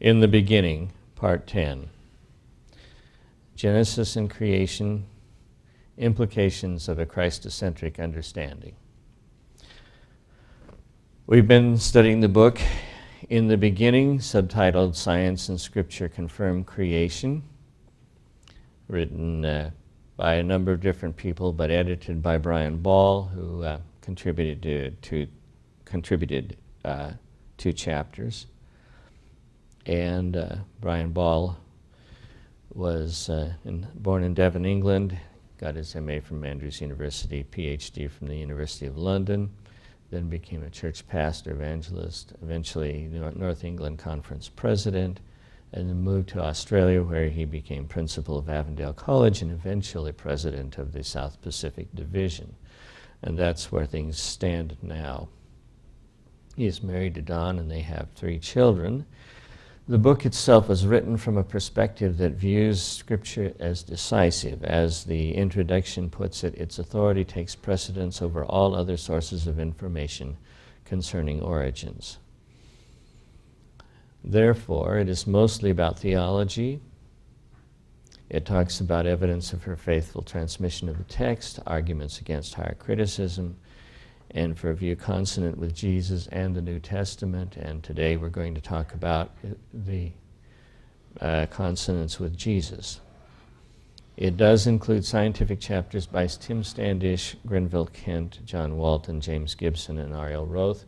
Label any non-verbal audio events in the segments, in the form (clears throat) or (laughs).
In the beginning, part 10 Genesis and creation, implications of a Christocentric understanding. We've been studying the book In the Beginning, subtitled Science and Scripture Confirm Creation, written uh, by a number of different people, but edited by Bryan Ball, who uh, contributed to, to contributed uh, two chapters. And uh, Bryan Ball was uh, in, born in Devon, England, got his MA from Andrews University, PhD from the University of London, then became a church pastor, evangelist, eventually North England Conference president, and then moved to Australia where he became principal of Avondale College and eventually president of the South Pacific Division. And that's where things stand now. He is married to Don and they have three children. The book itself was written from a perspective that views Scripture as decisive. As the introduction puts it, its authority takes precedence over all other sources of information concerning origins. Therefore, it is mostly about theology. It talks about evidence of her faithful transmission of the text, arguments against higher criticism, and for a view consonant with Jesus and the New Testament. And today we're going to talk about the uh, consonance with Jesus. It does include scientific chapters by Tim Standish, Grenville Kent, John Walton, James Gibson, and Ariel Roth.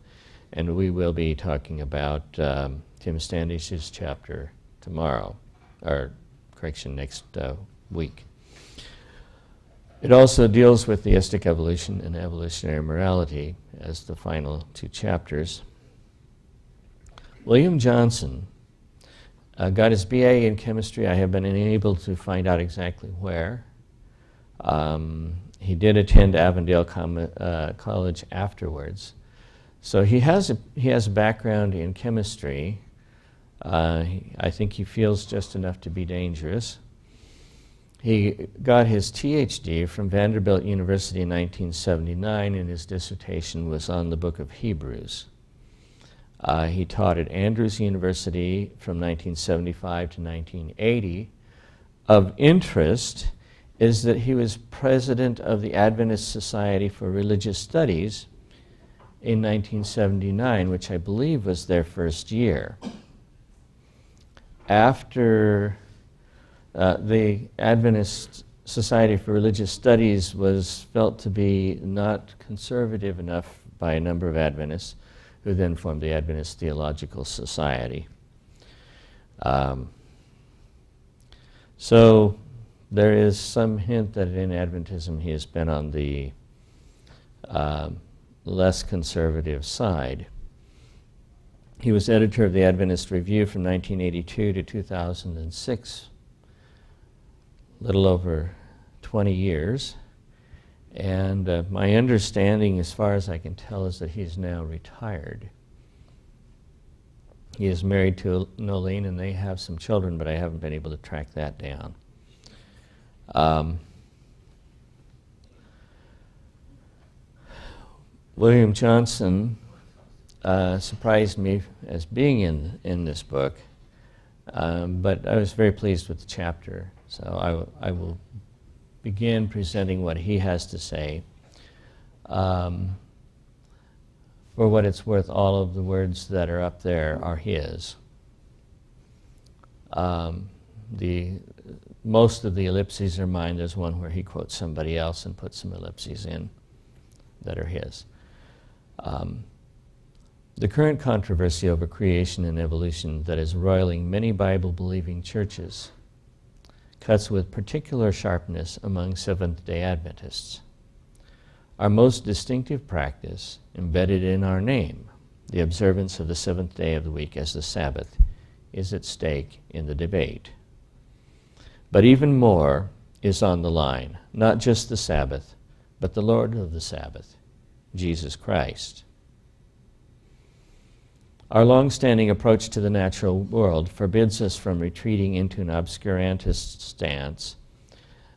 And we will be talking about um, Tim Standish's chapter tomorrow, or correction, next uh, week. It also deals with theistic evolution and evolutionary morality as the final two chapters. William Johnsson uh, got his BA in chemistry. I have been unable to find out exactly where. Um, he did attend Avondale Com uh, College afterwards. So he has a, he has a background in chemistry. Uh, I think he feels just enough to be dangerous. He got his THD from Vanderbilt University in 1979, and his dissertation was on the book of Hebrews. Uh, he taught at Andrews University from 1975 to 1980. Of interest is that he was president of the Adventist Society for Religious Studies in 1979, which I believe was their first year. After uh, the Adventist Society for Religious Studies was felt to be not conservative enough by a number of Adventists, who then formed the Adventist Theological Society. Um, so there is some hint that in Adventism he has been on the um, less conservative side. He was editor of the Adventist Review from 1982 to 2006 little over 20 years. And uh, my understanding, as far as I can tell, is that he's now retired. He is married to Noelene, and they have some children, but I haven't been able to track that down. Um, William Johnsson uh, surprised me as being in, in this book, um, but I was very pleased with the chapter. So I, will begin presenting what he has to say. Um, for what it's worth, all of the words that are up there are his. Um, the, most of the ellipses are mine. There's one where he quotes somebody else and puts some ellipses in that are his. Um, the current controversy over creation and evolution that is roiling many Bible believing churches cuts with particular sharpness among Seventh day Adventists. Our most distinctive practice, embedded in our name, the observance of the seventh day of the week as the Sabbath, is at stake in the debate. But even more is on the line, not just the Sabbath, but the Lord of the Sabbath, Jesus Christ. Our long-standing approach to the natural world forbids us from retreating into an obscurantist stance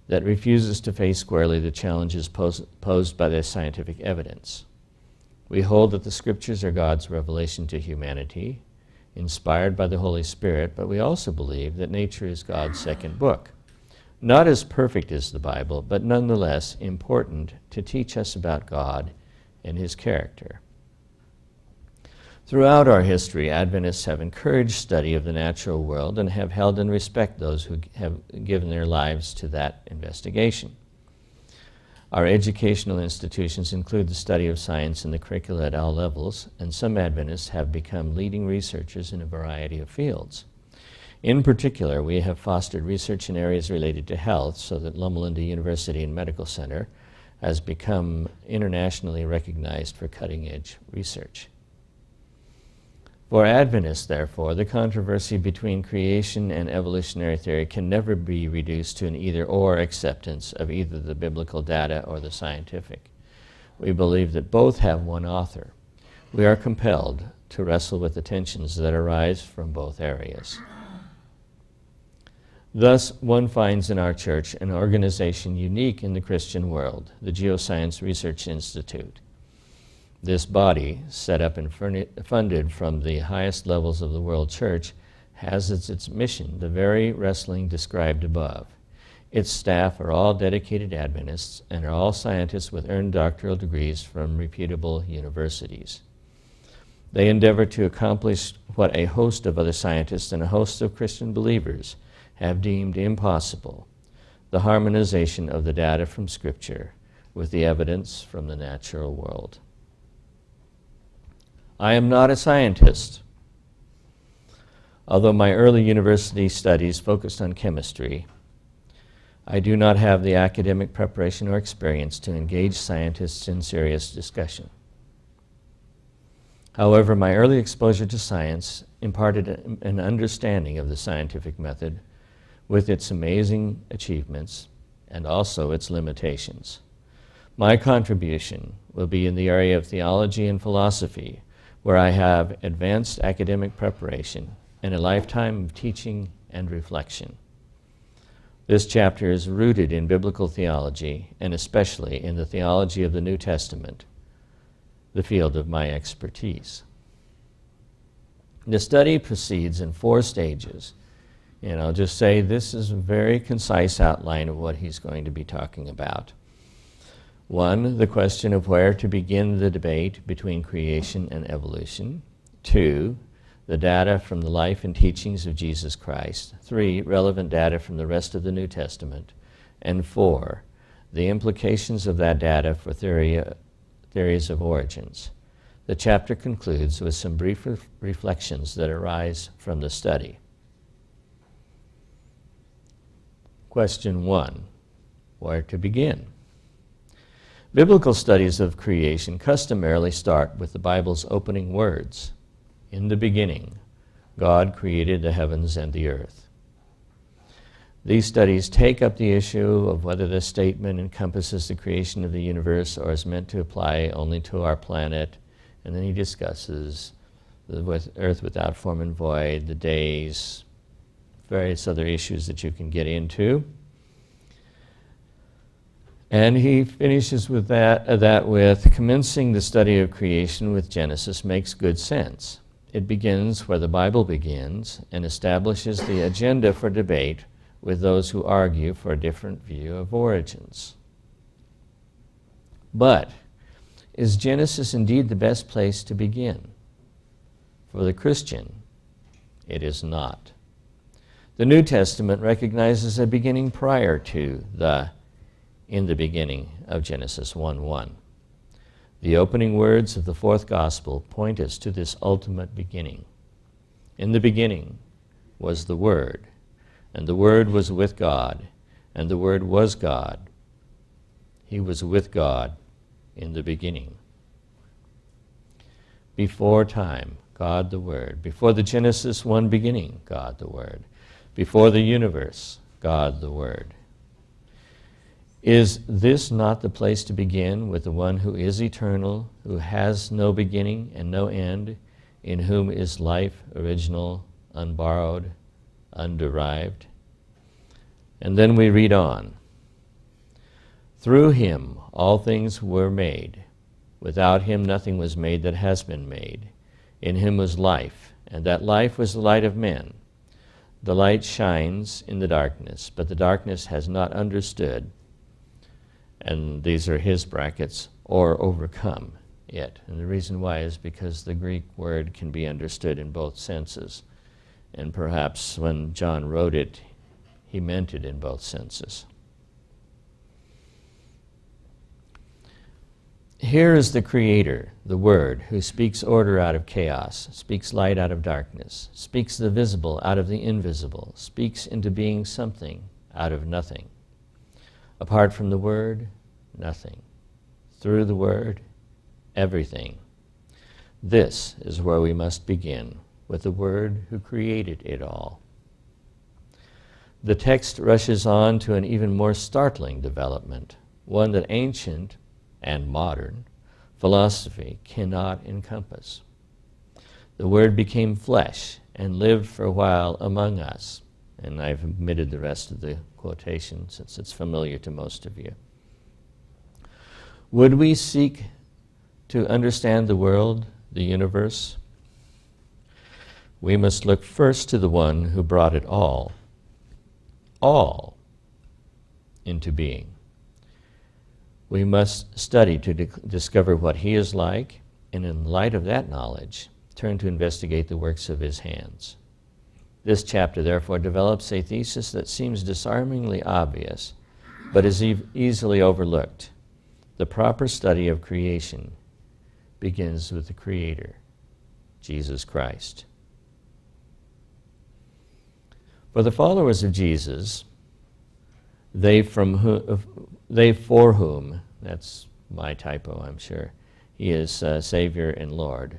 that refuses to face squarely the challenges pos posed by the scientific evidence. We hold that the scriptures are God's revelation to humanity, inspired by the Holy Spirit, but we also believe that nature is God's second book. Not as perfect as the Bible, but nonetheless important to teach us about God and His character. Throughout our history, Adventists have encouraged study of the natural world and have held in respect those who have given their lives to that investigation. Our educational institutions include the study of science in the curricula at all levels, and some Adventists have become leading researchers in a variety of fields. In particular, we have fostered research in areas related to health so that Loma University and Medical Center has become internationally recognized for cutting edge research. For Adventists, therefore, the controversy between creation and evolutionary theory can never be reduced to an either or acceptance of either the biblical data or the scientific. We believe that both have one author. We are compelled to wrestle with the tensions that arise from both areas. Thus, one finds in our church an organization unique in the Christian world, the Geoscience Research Institute. This body, set up and funded from the highest levels of the world church, has as its mission the very wrestling described above. Its staff are all dedicated Adventists and are all scientists with earned doctoral degrees from reputable universities. They endeavor to accomplish what a host of other scientists and a host of Christian believers have deemed impossible the harmonization of the data from Scripture with the evidence from the natural world. I am not a scientist. Although my early university studies focused on chemistry, I do not have the academic preparation or experience to engage scientists in serious discussion. However, my early exposure to science imparted an understanding of the scientific method with its amazing achievements and also its limitations. My contribution will be in the area of theology and philosophy, where I have advanced academic preparation and a lifetime of teaching and reflection. This chapter is rooted in biblical theology and especially in the theology of the New Testament, the field of my expertise. The study proceeds in four stages and I'll just say this is a very concise outline of what he's going to be talking about. One, the question of where to begin the debate between creation and evolution. Two, the data from the life and teachings of Jesus Christ. Three, relevant data from the rest of the New Testament. And four, the implications of that data for theory, theories of origins. The chapter concludes with some brief re reflections that arise from the study. Question one Where to begin? Biblical studies of creation customarily start with the Bible's opening words In the beginning, God created the heavens and the earth. These studies take up the issue of whether the statement encompasses the creation of the universe or is meant to apply only to our planet, and then he discusses the earth without form and void, the days, various other issues that you can get into. And he finishes with that, uh, that with commencing the study of creation with Genesis makes good sense. It begins where the Bible begins and establishes the agenda for debate with those who argue for a different view of origins. But is Genesis indeed the best place to begin? For the Christian, it is not. The New Testament recognizes a beginning prior to the in the beginning of Genesis 1 1. The opening words of the fourth gospel point us to this ultimate beginning. In the beginning was the Word, and the Word was with God, and the Word was God. He was with God in the beginning. Before time, God the Word. Before the Genesis 1 beginning, God the Word before the universe, God the Word. Is this not the place to begin with the one who is eternal, who has no beginning and no end, in whom is life original, unborrowed, underived? And then we read on. Through him all things were made. Without him nothing was made that has been made. In him was life, and that life was the light of men. The light shines in the darkness, but the darkness has not understood, and these are his brackets, or overcome it. And the reason why is because the Greek word can be understood in both senses. And perhaps when John wrote it, he meant it in both senses. Here is the Creator, the Word, who speaks order out of chaos, speaks light out of darkness, speaks the visible out of the invisible, speaks into being something out of nothing. Apart from the Word, nothing. Through the Word, everything. This is where we must begin, with the Word who created it all. The text rushes on to an even more startling development, one that ancient and modern philosophy cannot encompass. The Word became flesh and lived for a while among us. And I've omitted the rest of the quotation since it's familiar to most of you. Would we seek to understand the world, the universe? We must look first to the one who brought it all, all, into being. We must study to discover what he is like, and in light of that knowledge, turn to investigate the works of his hands. This chapter, therefore, develops a thesis that seems disarmingly obvious, but is e easily overlooked. The proper study of creation begins with the Creator, Jesus Christ. For the followers of Jesus, they, from who, they for whom, that's my typo, I'm sure, he is uh, Savior and Lord.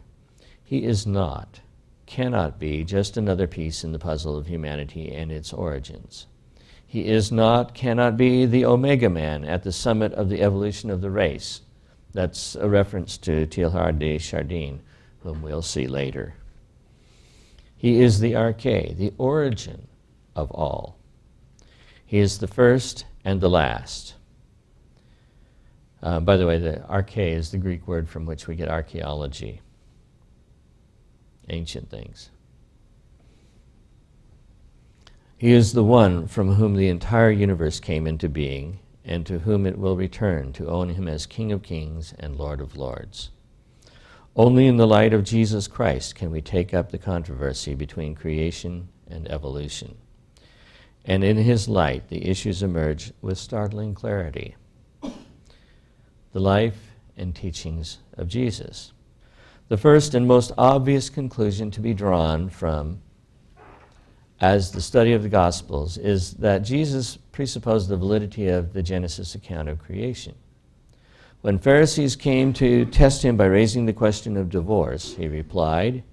He is not, cannot be just another piece in the puzzle of humanity and its origins. He is not, cannot be the Omega Man at the summit of the evolution of the race. That's a reference to Teilhard de Chardin, whom we'll see later. He is the arche, the origin of all. He is the first and the last. Uh, by the way, the arche is the Greek word from which we get archaeology, ancient things. He is the one from whom the entire universe came into being and to whom it will return to own him as King of kings and Lord of lords. Only in the light of Jesus Christ can we take up the controversy between creation and evolution. And in his light, the issues emerge with startling clarity the life and teachings of Jesus. The first and most obvious conclusion to be drawn from as the study of the Gospels is that Jesus presupposed the validity of the Genesis account of creation. When Pharisees came to test him by raising the question of divorce, he replied,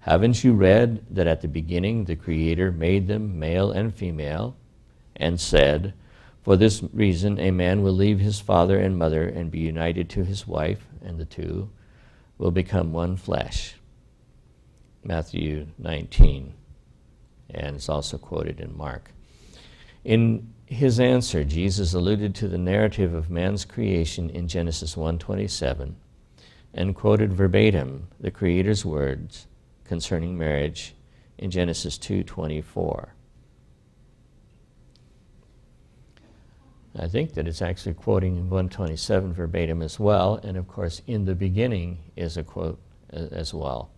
Haven't you read that at the beginning the Creator made them male and female, and said, for this reason, a man will leave his father and mother and be united to his wife, and the two will become one flesh. Matthew 19, and it's also quoted in Mark. In his answer, Jesus alluded to the narrative of man's creation in Genesis 1:27 and quoted verbatim the creator's words concerning marriage in Genesis 2:24. I think that it's actually quoting 127 verbatim as well, and of course, in the beginning is a quote as well.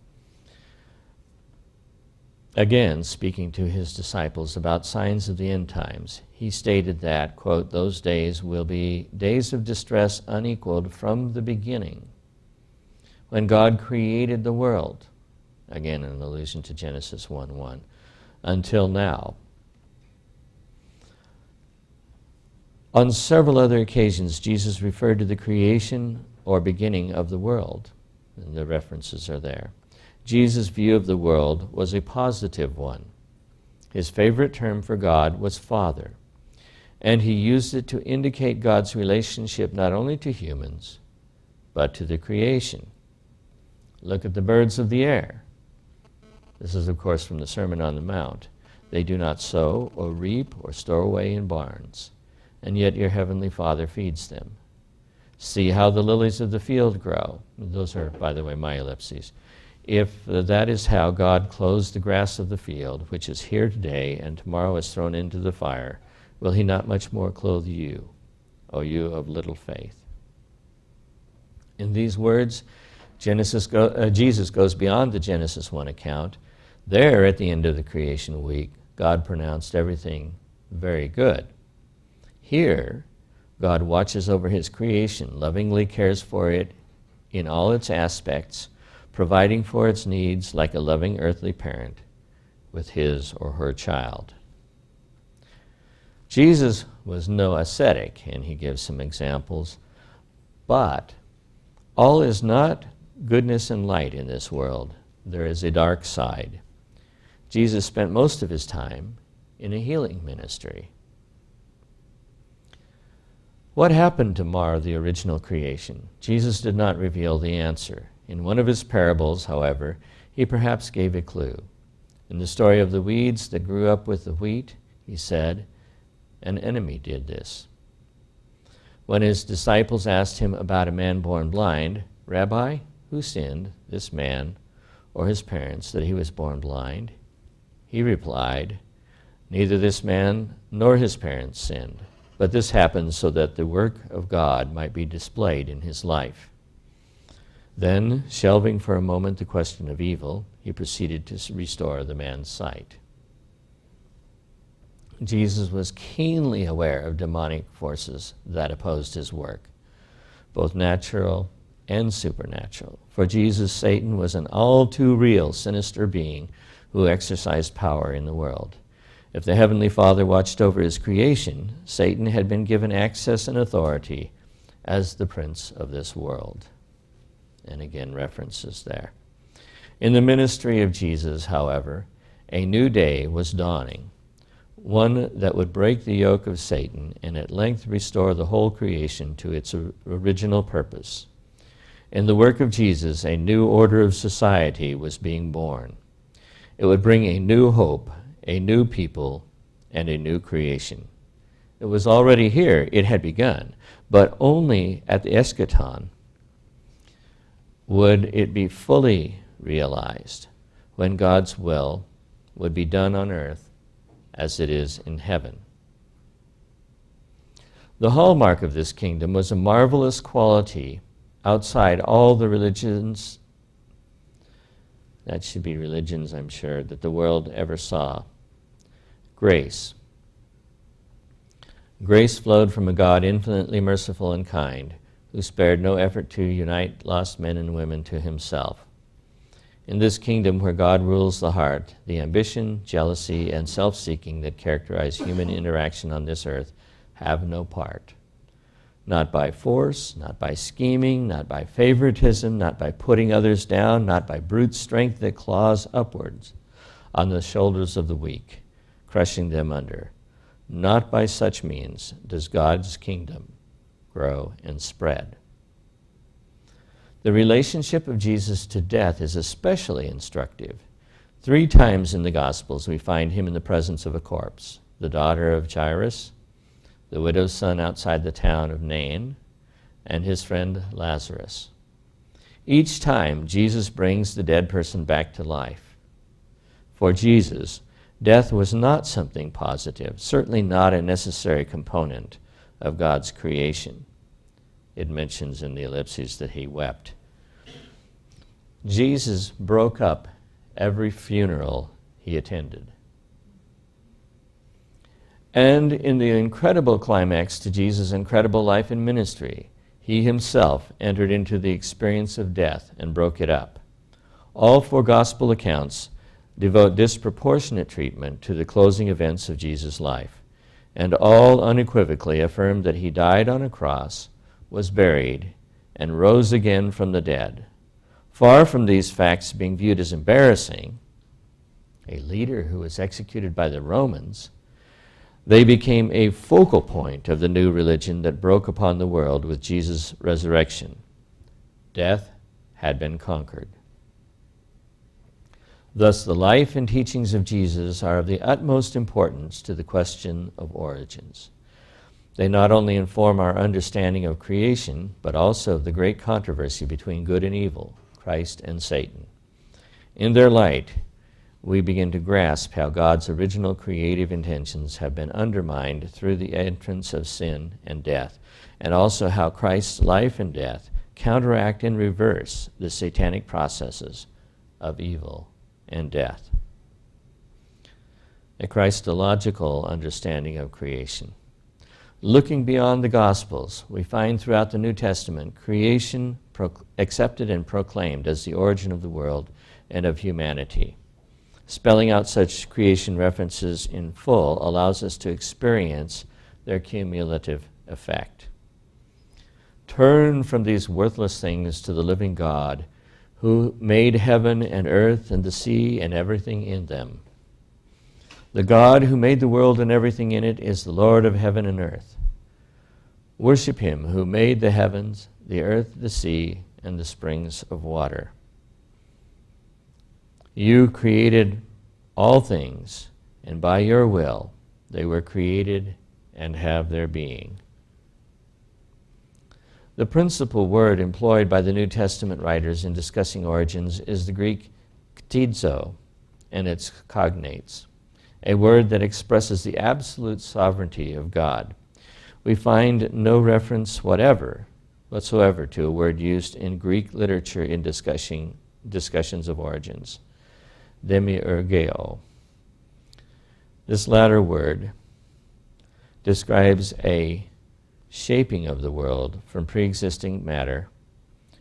Again, speaking to his disciples about signs of the end times, he stated that, quote, those days will be days of distress unequaled from the beginning, when God created the world, again, an allusion to Genesis 1 1, until now. On several other occasions, Jesus referred to the creation or beginning of the world, and the references are there. Jesus' view of the world was a positive one. His favorite term for God was Father, and he used it to indicate God's relationship not only to humans, but to the creation. Look at the birds of the air. This is, of course, from the Sermon on the Mount. They do not sow or reap or store away in barns and yet your heavenly Father feeds them. See how the lilies of the field grow. Those are, by the way, my ellipses. if that is how God clothes the grass of the field, which is here today and tomorrow is thrown into the fire, will he not much more clothe you, O you of little faith? In these words, Genesis go, uh, Jesus goes beyond the Genesis 1 account. There, at the end of the creation week, God pronounced everything very good. Here, God watches over his creation, lovingly cares for it in all its aspects, providing for its needs like a loving earthly parent with his or her child. Jesus was no ascetic, and he gives some examples, but all is not goodness and light in this world. There is a dark side. Jesus spent most of his time in a healing ministry. What happened to mar the original creation? Jesus did not reveal the answer. In one of his parables, however, he perhaps gave a clue. In the story of the weeds that grew up with the wheat, he said, An enemy did this. When his disciples asked him about a man born blind, Rabbi, who sinned, this man or his parents, that he was born blind? He replied, Neither this man nor his parents sinned, but this happened so that the work of God might be displayed in his life. Then, shelving for a moment the question of evil, he proceeded to restore the man's sight. Jesus was keenly aware of demonic forces that opposed his work, both natural and supernatural. For Jesus, Satan was an all too real, sinister being who exercised power in the world. If the Heavenly Father watched over his creation, Satan had been given access and authority as the prince of this world. And again, references there. In the ministry of Jesus, however, a new day was dawning, one that would break the yoke of Satan and at length restore the whole creation to its original purpose. In the work of Jesus, a new order of society was being born. It would bring a new hope, a new people, and a new creation. It was already here, it had begun, but only at the eschaton would it be fully realized when God's will would be done on earth as it is in heaven. The hallmark of this kingdom was a marvelous quality outside all the religions that should be religions, I'm sure, that the world ever saw. Grace. Grace flowed from a God infinitely merciful and kind, who spared no effort to unite lost men and women to himself. In this kingdom where God rules the heart, the ambition, jealousy, and self seeking that characterize human interaction on this earth have no part not by force, not by scheming, not by favoritism, not by putting others down, not by brute strength that claws upwards on the shoulders of the weak, crushing them under. Not by such means does God's kingdom grow and spread. The relationship of Jesus to death is especially instructive. Three times in the Gospels we find him in the presence of a corpse the daughter of Jairus, the widow's son outside the town of Nain, and his friend Lazarus. Each time, Jesus brings the dead person back to life. For Jesus, death was not something positive, certainly not a necessary component of God's creation. It mentions in the ellipses that he wept. Jesus broke up every funeral he attended. And in the incredible climax to Jesus' incredible life and ministry, he himself entered into the experience of death and broke it up. All four gospel accounts devote disproportionate treatment to the closing events of Jesus' life, and all unequivocally affirm that he died on a cross, was buried, and rose again from the dead. Far from these facts being viewed as embarrassing, a leader who was executed by the Romans they became a focal point of the new religion that broke upon the world with Jesus' resurrection. Death had been conquered. Thus, the life and teachings of Jesus are of the utmost importance to the question of origins. They not only inform our understanding of creation, but also of the great controversy between good and evil, Christ and Satan. In their light, we begin to grasp how God's original creative intentions have been undermined through the entrance of sin and death, and also how Christ's life and death counteract and reverse the satanic processes of evil and death. A Christological understanding of creation. Looking beyond the Gospels, we find throughout the New Testament creation accepted and proclaimed as the origin of the world and of humanity. Spelling out such creation references in full allows us to experience their cumulative effect. Turn from these worthless things to the living God, who made heaven and earth and the sea and everything in them. The God who made the world and everything in it is the Lord of heaven and earth. Worship him who made the heavens, the earth, the sea, and the springs of water. You created all things, and by your will they were created and have their being. The principal word employed by the New Testament writers in discussing origins is the Greek ktizo and its cognates, a word that expresses the absolute sovereignty of God. We find no reference whatever, whatsoever, to a word used in Greek literature in discussing, discussions of origins, demiurgeo. This latter word describes a shaping of the world from pre existing matter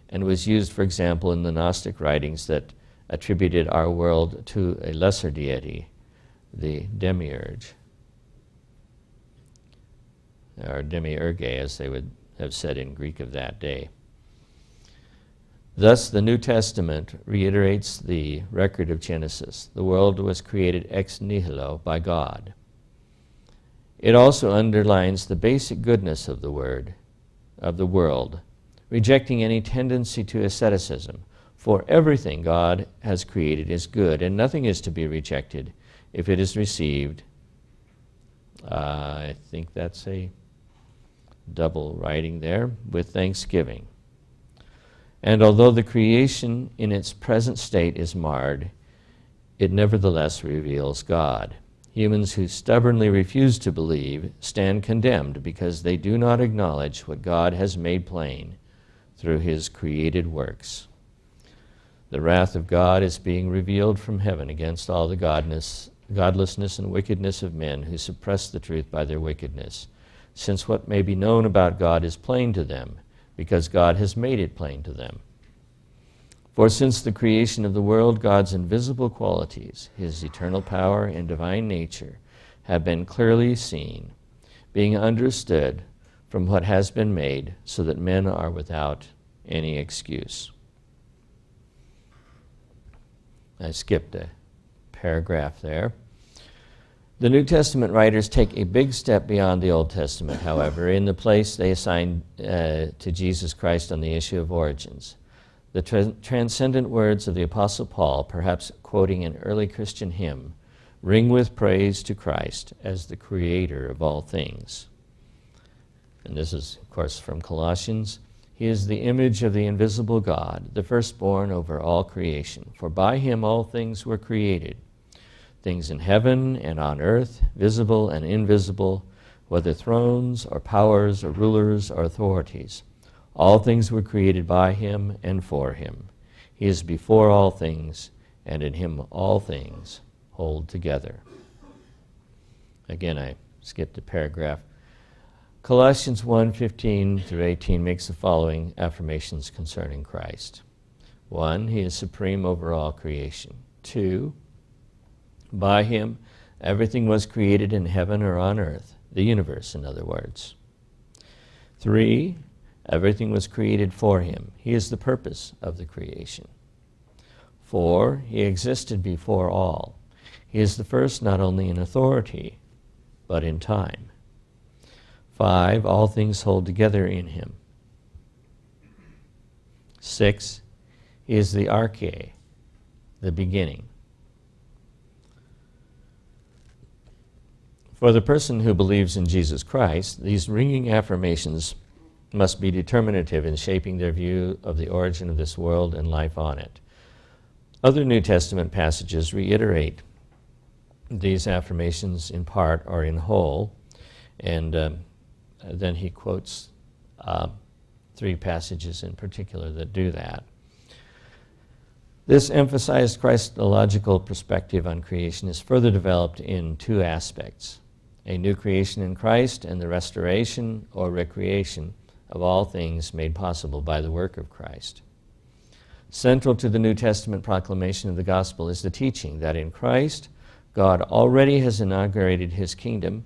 and was used, for example, in the Gnostic writings that attributed our world to a lesser deity, the demiurge, or demiurge, as they would have said in Greek of that day. Thus, the New Testament reiterates the record of Genesis. The world was created ex nihilo by God. It also underlines the basic goodness of the word, of the world, rejecting any tendency to asceticism. For everything God has created is good, and nothing is to be rejected if it is received. Uh, I think that's a double writing there with thanksgiving. And although the creation in its present state is marred, it nevertheless reveals God. Humans who stubbornly refuse to believe stand condemned because they do not acknowledge what God has made plain through his created works. The wrath of God is being revealed from heaven against all the godness, godlessness and wickedness of men who suppress the truth by their wickedness, since what may be known about God is plain to them, because God has made it plain to them. For since the creation of the world, God's invisible qualities, his eternal power and divine nature, have been clearly seen, being understood from what has been made, so that men are without any excuse. I skipped a paragraph there. The New Testament writers take a big step beyond the Old Testament, however, in the place they assign uh, to Jesus Christ on the issue of origins. The tra- transcendent words of the Apostle Paul, perhaps quoting an early Christian hymn, ring with praise to Christ as the creator of all things. And this is, of course, from Colossians. He is the image of the invisible God, the firstborn over all creation. For by him all things were created, things in heaven and on earth, visible and invisible, whether thrones or powers or rulers or authorities. All things were created by him and for him. He is before all things, and in him all things hold together. Again, I skipped a paragraph. Colossians 1 15 through 18 makes the following affirmations concerning Christ. One, he is supreme over all creation. Two, by him everything was created in heaven or on earth, the universe, in other words. Three, Everything was created for him. He is the purpose of the creation. Four, he existed before all. He is the first not only in authority, but in time. Five, all things hold together in him. Six, he is the arche, the beginning. For the person who believes in Jesus Christ, these ringing affirmations must be determinative in shaping their view of the origin of this world and life on it. Other New Testament passages reiterate these affirmations in part or in whole, and um, then he quotes uh, three passages in particular that do that. This emphasized Christological perspective on creation is further developed in two aspects a new creation in Christ and the restoration or recreation of all things made possible by the work of Christ. Central to the New Testament proclamation of the gospel is the teaching that in Christ, God already has inaugurated his kingdom,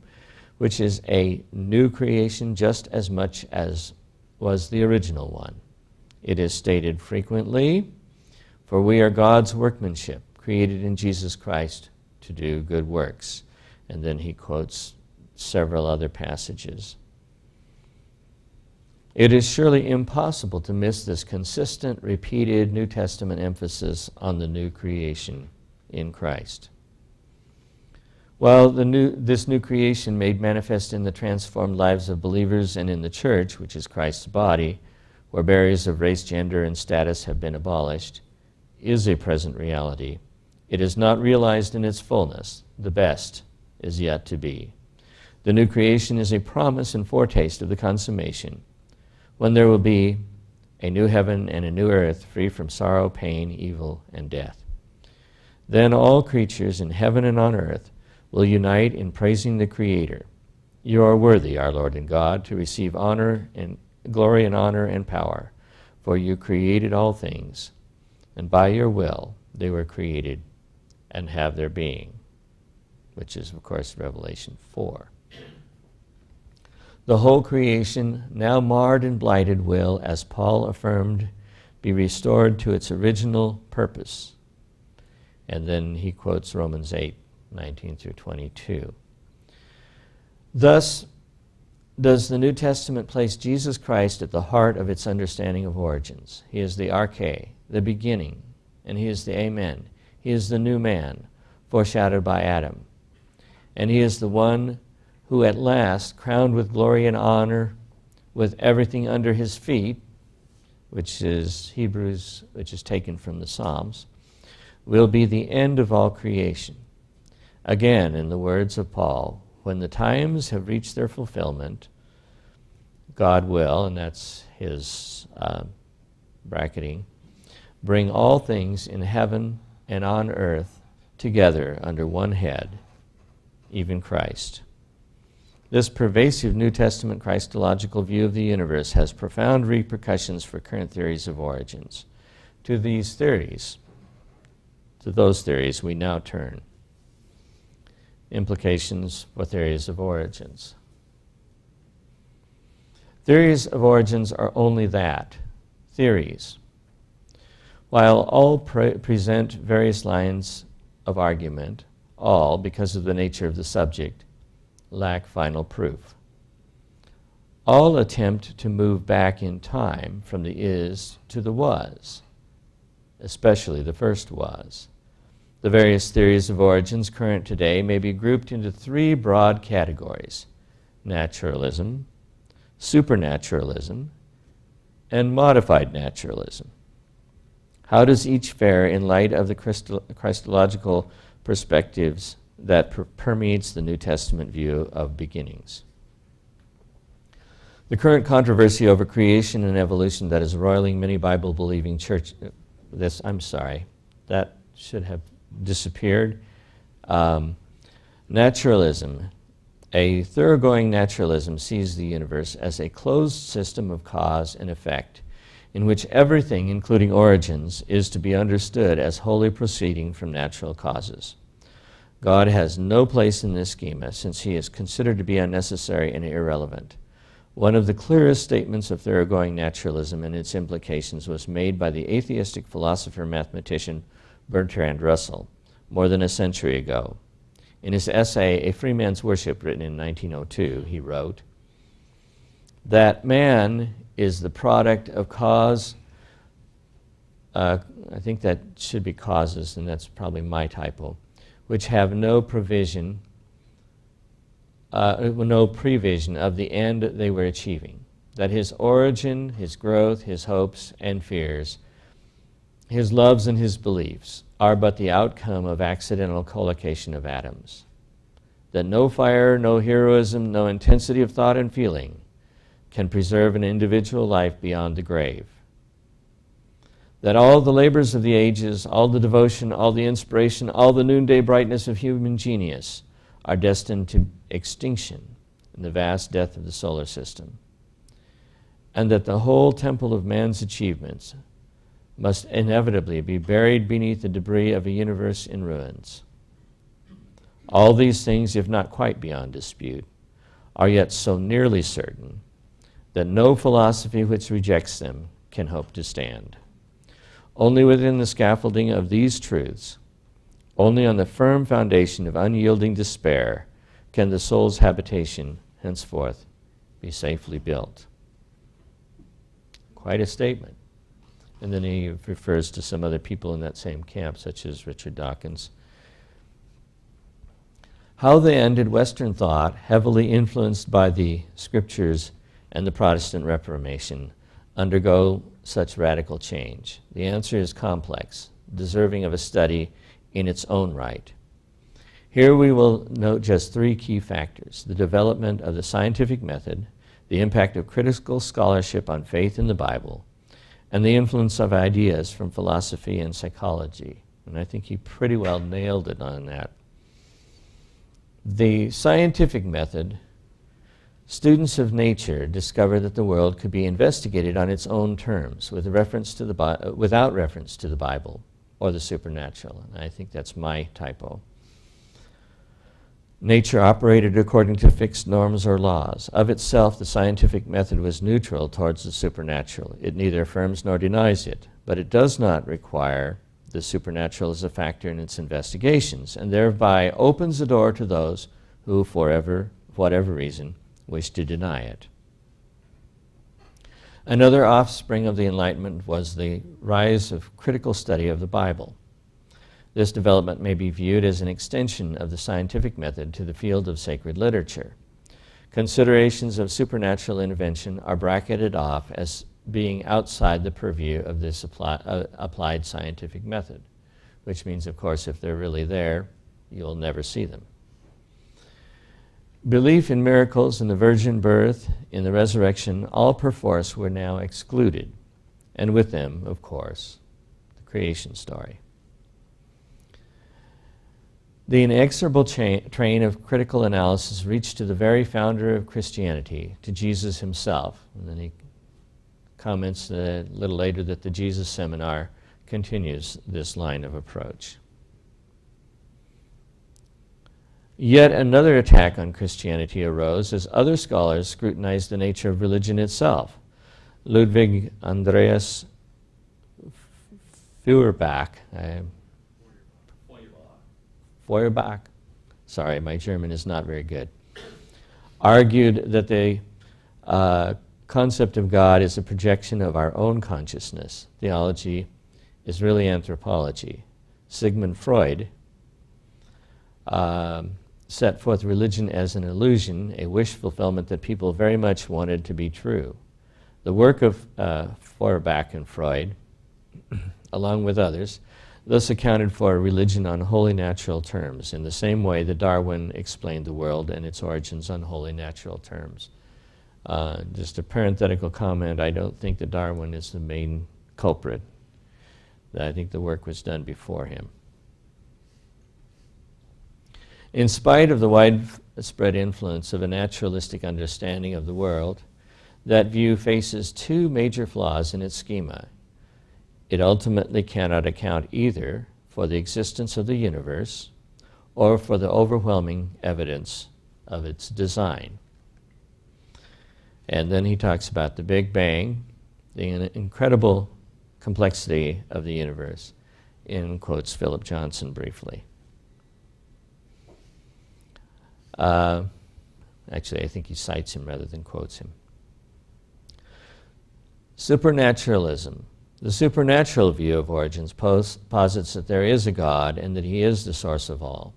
which is a new creation just as much as was the original one. It is stated frequently, for we are God's workmanship, created in Jesus Christ to do good works. And then he quotes several other passages. It is surely impossible to miss this consistent, repeated New Testament emphasis on the new creation in Christ. While new, this new creation made manifest in the transformed lives of believers and in the church, which is Christ's body, where barriers of race, gender, and status have been abolished, is a present reality. It is not realized in its fullness. The best is yet to be. The new creation is a promise and foretaste of the consummation, when there will be a new heaven and a new earth free from sorrow, pain, evil, and death. Then all creatures in heaven and on earth will unite in praising the Creator. You are worthy, our Lord and God, to receive honor and glory and honor and power, for you created all things, and by your will they were created and have their being, which is, of course, Revelation 4. The whole creation, now marred and blighted, will, as Paul affirmed, be restored to its original purpose. And then he quotes Romans 8 19 through 22. Thus, does the New Testament place Jesus Christ at the heart of its understanding of origins. He is the arche, the beginning, and he is the amen. He is the new man, foreshadowed by Adam. And he is the one who at last, crowned with glory and honor, with everything under his feet, which is Hebrews, which is taken from the Psalms, will be the end of all creation. Again, in the words of Paul, when the times have reached their fulfillment, God will, and that's his uh, bracketing, bring all things in heaven and on earth together under one head, even Christ. This pervasive New Testament Christological view of the universe has profound repercussions for current theories of origins. To these theories, to those theories, we now turn. Implications for theories of origins. Theories of origins are only that theories. While all pre present various lines of argument, all, because of the nature of the subject, lack final proof. All attempt to move back in time from the is to the was, especially the first was. The various theories of origins current today may be grouped into three broad categories naturalism, supernaturalism, and modified naturalism. How does each fare in light of the Christological perspectives that per permeates the New Testament view of beginnings. The current controversy over creation and evolution that is roiling many Bible believing church this I'm sorry that should have disappeared um, naturalism a thoroughgoing naturalism sees the universe as a closed system of cause and effect in which everything including origins is to be understood as wholly proceeding from natural causes God has no place in this schema since he is considered to be unnecessary and irrelevant. One of the clearest statements of thoroughgoing naturalism and its implications was made by the atheistic philosopher mathematician Bertrand Russell more than a century ago. In his essay, A Free Man's Worship, written in 1902, he wrote that man is the product of cause. Uh, I think that should be causes, and that's probably my typo which have no provision, uh, no prevision of the end they were achieving. That his origin, his growth, his hopes and fears, his loves and his beliefs are but the outcome of accidental collocation of atoms. That no fire, no heroism, no intensity of thought and feeling can preserve an individual life beyond the grave. That all the labors of the ages, all the devotion, all the inspiration, all the noonday brightness of human genius are destined to extinction in the vast death of the solar system. And that the whole temple of man's achievements must inevitably be buried beneath the debris of a universe in ruins. All these things, if not quite beyond dispute, are yet so nearly certain that no philosophy which rejects them can hope to stand. Only within the scaffolding of these truths, only on the firm foundation of unyielding despair, can the soul's habitation henceforth be safely built. Quite a statement. And then he refers to some other people in that same camp, such as Richard Dawkins. How then did Western thought, heavily influenced by the scriptures and the Protestant Reformation, undergo such radical change? The answer is complex, deserving of a study in its own right. Here we will note just three key factors the development of the scientific method, the impact of critical scholarship on faith in the Bible, and the influence of ideas from philosophy and psychology. And I think he pretty well nailed it on that. The scientific method, students of nature discover that the world could be investigated on its own terms with reference to the uh, without reference to the Bible or the supernatural. And I think that's my typo. Nature operated according to fixed norms or laws. Of itself, the scientific method was neutral towards the supernatural. It neither affirms nor denies it, but it does not require the supernatural as a factor in its investigations, and thereby opens the door to those who, for whatever reason, wish to deny it. Another offspring of the Enlightenment was the rise of critical study of the Bible. This development may be viewed as an extension of the scientific method to the field of sacred literature. Considerations of supernatural intervention are bracketed off as being outside the purview of this apply, uh, applied scientific method, which means, of course, if they're really there, you'll never see them. Belief in miracles, in the virgin birth, in the resurrection, all perforce were now excluded, and with them, of course, the creation story. The inexorable train of critical analysis reached to the very founder of Christianity, to Jesus himself. And then he comments a little later that the Jesus Seminar continues this line of approach. Yet another attack on Christianity arose as other scholars scrutinized the nature of religion itself. Ludwig Andreas Feuerbach, Feuerbach, sorry, my German is not very good, argued that the uh, concept of God is a projection of our own consciousness. Theology is really anthropology. Sigmund Freud um, set forth religion as an illusion, a wish fulfillment that people very much wanted to be true. The work of uh, Feuerbach and Freud, (clears throat) along with others, thus accounted for religion on wholly natural terms, in the same way that Darwin explained the world and its origins on wholly natural terms. Uh, just a parenthetical comment, I don't think that Darwin is the main culprit. I think the work was done before him. In spite of the widespread influence of a naturalistic understanding of the world, that view faces two major flaws in its schema it ultimately cannot account either for the existence of the universe or for the overwhelming evidence of its design. And then he talks about the Big Bang, the incredible complexity of the universe, in quotes Philip Johnson briefly. Uh, actually, I think he cites him rather than quotes him. Supernaturalism the supernatural view of origins pos posits that there is a God and that he is the source of all.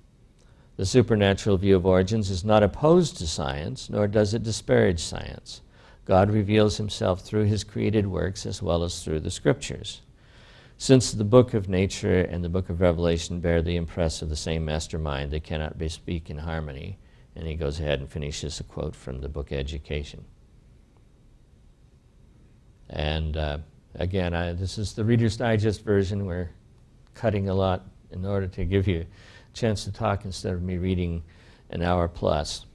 The supernatural view of origins is not opposed to science, nor does it disparage science. God reveals himself through his created works as well as through the scriptures. Since the book of nature and the book of Revelation bear the impress of the same mastermind, they cannot be speak in harmony. And he goes ahead and finishes a quote from the book Education. And uh, again, I, this is the Reader's Digest version. We're cutting a lot in order to give you a chance to talk instead of me reading an hour plus.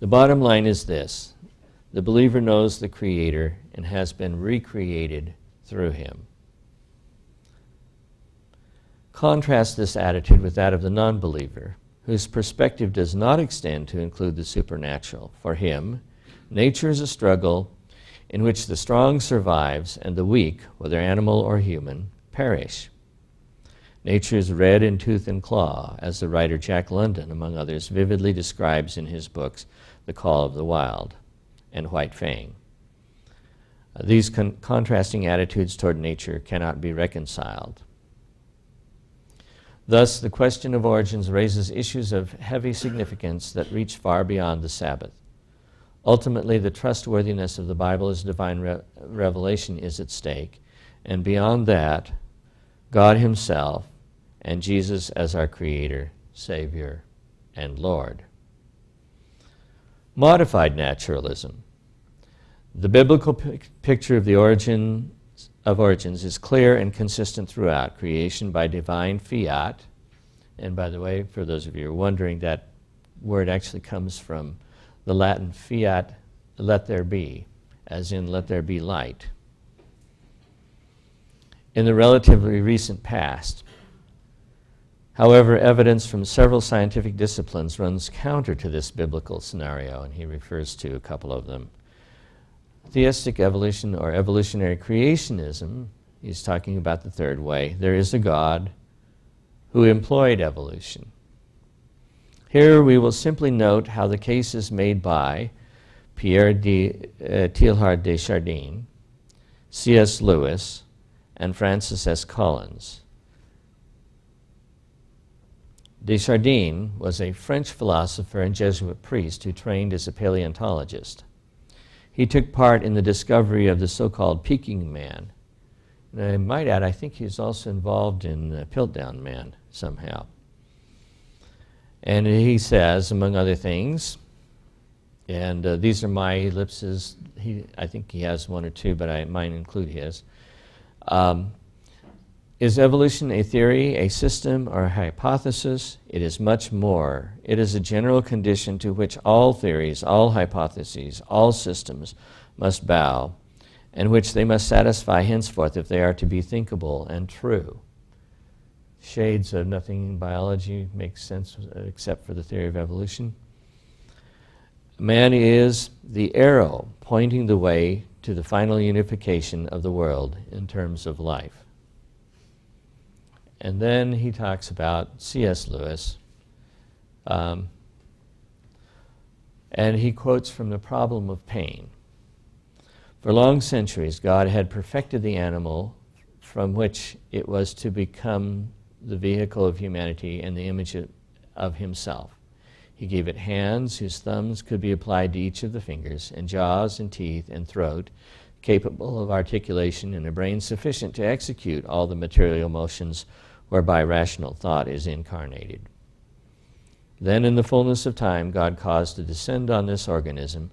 The bottom line is this the believer knows the Creator and has been recreated through Him. Contrast this attitude with that of the non believer, whose perspective does not extend to include the supernatural. For him, nature is a struggle in which the strong survives and the weak, whether animal or human, perish. Nature is red in tooth and claw, as the writer Jack London, among others, vividly describes in his books The Call of the Wild and White Fang. Uh, these con contrasting attitudes toward nature cannot be reconciled. Thus, the question of origins raises issues of heavy significance that reach far beyond the Sabbath. Ultimately, the trustworthiness of the Bible as divine re revelation is at stake, and beyond that, God Himself and Jesus as our Creator, Savior, and Lord. Modified naturalism. The biblical picture of the origin of origins is clear and consistent throughout creation by divine fiat. And by the way, for those of you who are wondering, that word actually comes from the Latin fiat, let there be, as in let there be light. In the relatively recent past, however, evidence from several scientific disciplines runs counter to this biblical scenario, and he refers to a couple of them. Theistic evolution or evolutionary creationism, he's talking about the third way. There is a God who employed evolution. Here we will simply note how the case is made by Pierre de, uh, Teilhard de Chardin, C.S. Lewis, and Francis S. Collins. Chardin was a French philosopher and Jesuit priest who trained as a paleontologist. He took part in the discovery of the so-called Peking Man. And I might add, I think he's also involved in the Piltdown Man somehow. And he says, among other things, and uh, these are my ellipses. He, I think he has one or two, but I might include his. Um, is evolution a theory, a system, or a hypothesis? It is much more. It is a general condition to which all theories, all hypotheses, all systems must bow, and which they must satisfy henceforth if they are to be thinkable and true shades of nothing in biology makes sense except for the theory of evolution. Man is the arrow pointing the way to the final unification of the world in terms of life. And then he talks about C.S. Lewis. Um, and he quotes from the problem of pain. For long centuries, God had perfected the animal from which it was to become the vehicle of humanity and the image of himself. He gave it hands whose thumbs could be applied to each of the fingers, and jaws and teeth and throat capable of articulation, and a brain sufficient to execute all the material motions whereby rational thought is incarnated. Then, in the fullness of time, God caused to descend on this organism,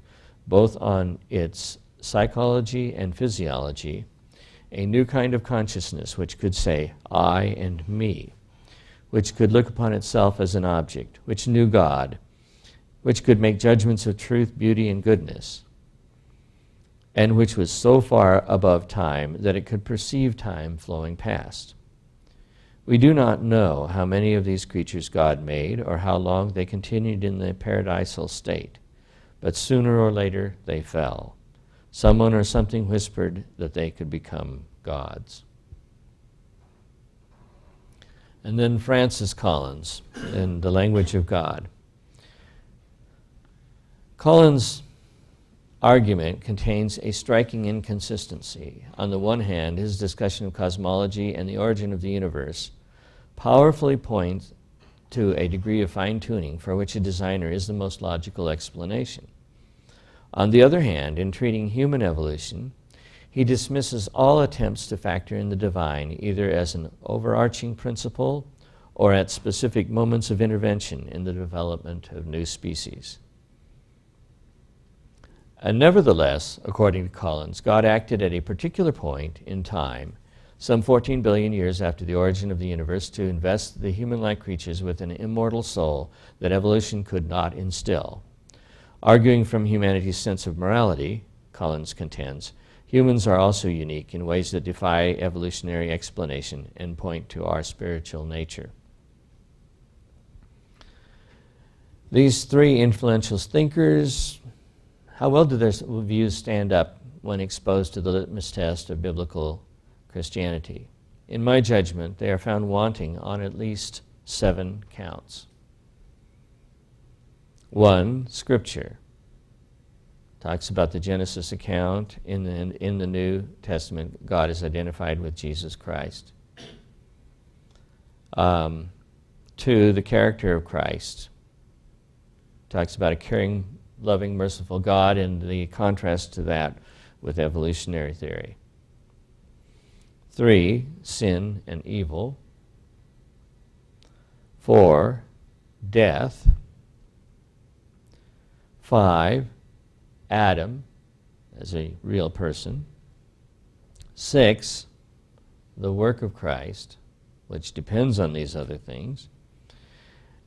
both on its psychology and physiology, a new kind of consciousness which could say, I and me, which could look upon itself as an object, which knew God, which could make judgments of truth, beauty, and goodness, and which was so far above time that it could perceive time flowing past. We do not know how many of these creatures God made or how long they continued in the paradisal state, but sooner or later they fell. Someone or something whispered that they could become gods. And then Francis Collins in The Language of God. Collins' argument contains a striking inconsistency. On the one hand, his discussion of cosmology and the origin of the universe powerfully points to a degree of fine tuning for which a designer is the most logical explanation. On the other hand, in treating human evolution, he dismisses all attempts to factor in the divine either as an overarching principle or at specific moments of intervention in the development of new species. And nevertheless, according to Collins, God acted at a particular point in time, some 14 billion years after the origin of the universe, to invest the human like creatures with an immortal soul that evolution could not instill. Arguing from humanity's sense of morality, Collins contends, humans are also unique in ways that defy evolutionary explanation and point to our spiritual nature. These three influential thinkers, how well do their views stand up when exposed to the litmus test of biblical Christianity? In my judgment, they are found wanting on at least seven counts. One, Scripture talks about the Genesis account. In the, in the New Testament, God is identified with Jesus Christ. Um, two, the character of Christ talks about a caring, loving, merciful God, and the contrast to that with evolutionary theory. Three, sin and evil. Four, death. Five, Adam as a real person. Six, the work of Christ, which depends on these other things.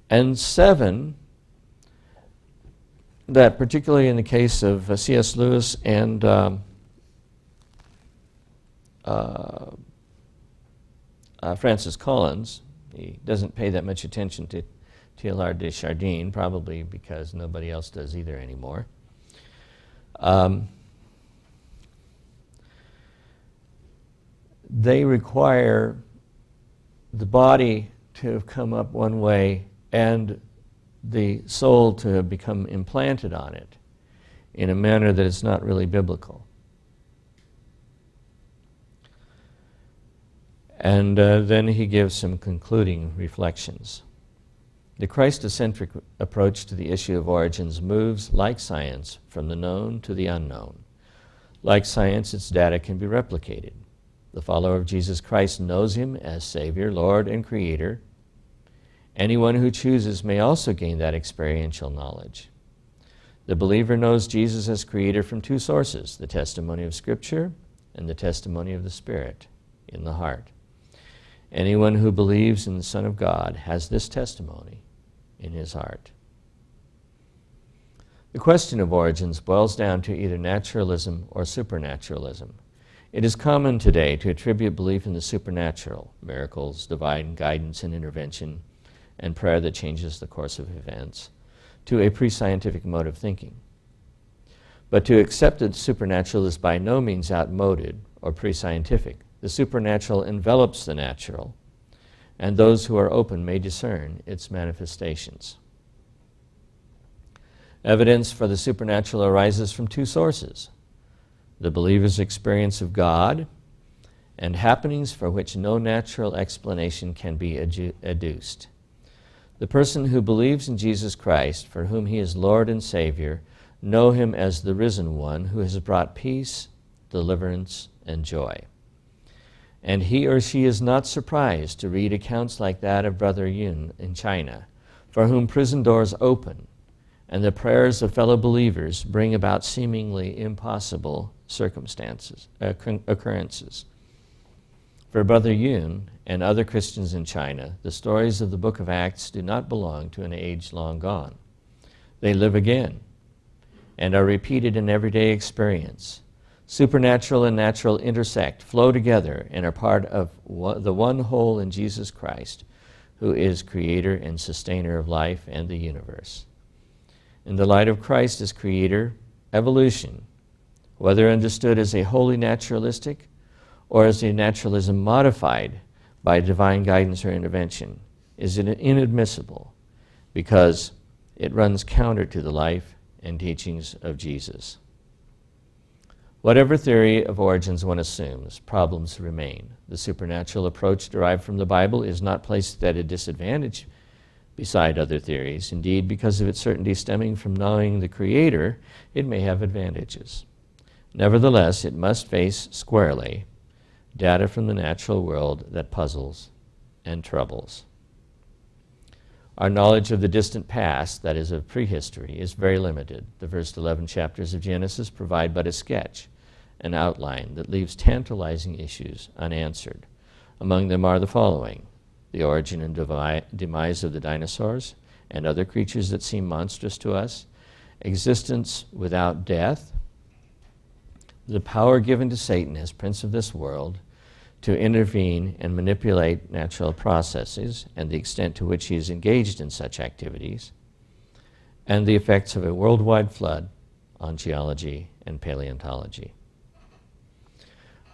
And seven, that particularly in the case of uh, C.S. Lewis and um, uh, uh, Francis Collins, he doesn't pay that much attention to Teilhard de Chardin, probably because nobody else does either anymore. Um, they require the body to have come up one way and the soul to have become implanted on it in a manner that is not really biblical. And uh, then he gives some concluding reflections. The Christocentric approach to the issue of origins moves, like science, from the known to the unknown. Like science, its data can be replicated. The follower of Jesus Christ knows him as Savior, Lord, and Creator, Anyone who chooses may also gain that experiential knowledge. The believer knows Jesus as creator from two sources the testimony of Scripture and the testimony of the Spirit in the heart. Anyone who believes in the Son of God has this testimony in his heart. The question of origins boils down to either naturalism or supernaturalism. It is common today to attribute belief in the supernatural, miracles, divine guidance and intervention, and prayer that changes the course of events to a pre scientific mode of thinking. But to accept the supernatural is by no means outmoded or pre scientific. The supernatural envelops the natural, and those who are open may discern its manifestations. Evidence for the supernatural arises from two sources the believer's experience of God and happenings for which no natural explanation can be adduced. The person who believes in Jesus Christ, for whom he is Lord and Savior, know him as the risen one who has brought peace, deliverance, and joy. And he or she is not surprised to read accounts like that of Brother Yun in China, for whom prison doors open and the prayers of fellow believers bring about seemingly impossible circumstances, uh, occurrences. For Brother Yun and other Christians in China, the stories of the book of Acts do not belong to an age long gone. They live again and are repeated in everyday experience. Supernatural and natural intersect, flow together, and are part of the one whole in Jesus Christ, who is creator and sustainer of life and the universe. In the light of Christ as creator, evolution, whether understood as a wholly naturalistic or as a naturalism modified by divine guidance or intervention is inadmissible because it runs counter to the life and teachings of Jesus. Whatever theory of origins one assumes, problems remain. The supernatural approach derived from the Bible is not placed at a disadvantage beside other theories. Indeed, because of its certainty stemming from knowing the Creator, it may have advantages. Nevertheless, it must face squarely data from the natural world that puzzles and troubles. Our knowledge of the distant past, that is, of prehistory, is very limited. The first 11 chapters of Genesis provide but a sketch, an outline that leaves tantalizing issues unanswered. Among them are the following the origin and demise of the dinosaurs and other creatures that seem monstrous to us, existence without death, the power given to Satan as prince of this world to intervene and manipulate natural processes and the extent to which he is engaged in such activities, and the effects of a worldwide flood on geology and paleontology.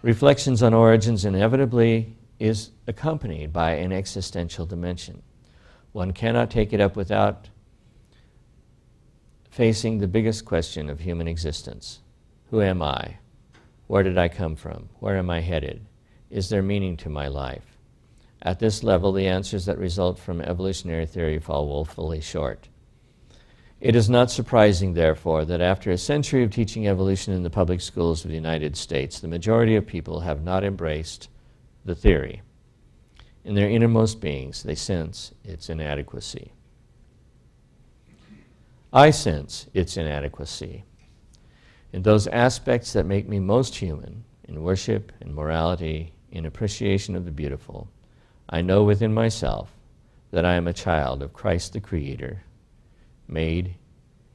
Reflections on origins inevitably is accompanied by an existential dimension. One cannot take it up without facing the biggest question of human existence Who am I? Where did I come from? Where am I headed? Is there meaning to my life? At this level, the answers that result from evolutionary theory fall woefully short. It is not surprising, therefore, that after a century of teaching evolution in the public schools of the United States, the majority of people have not embraced the theory. In their innermost beings, they sense its inadequacy. I sense its inadequacy in those aspects that make me most human, in worship, in morality, in appreciation of the beautiful, I know within myself that I am a child of Christ the Creator, made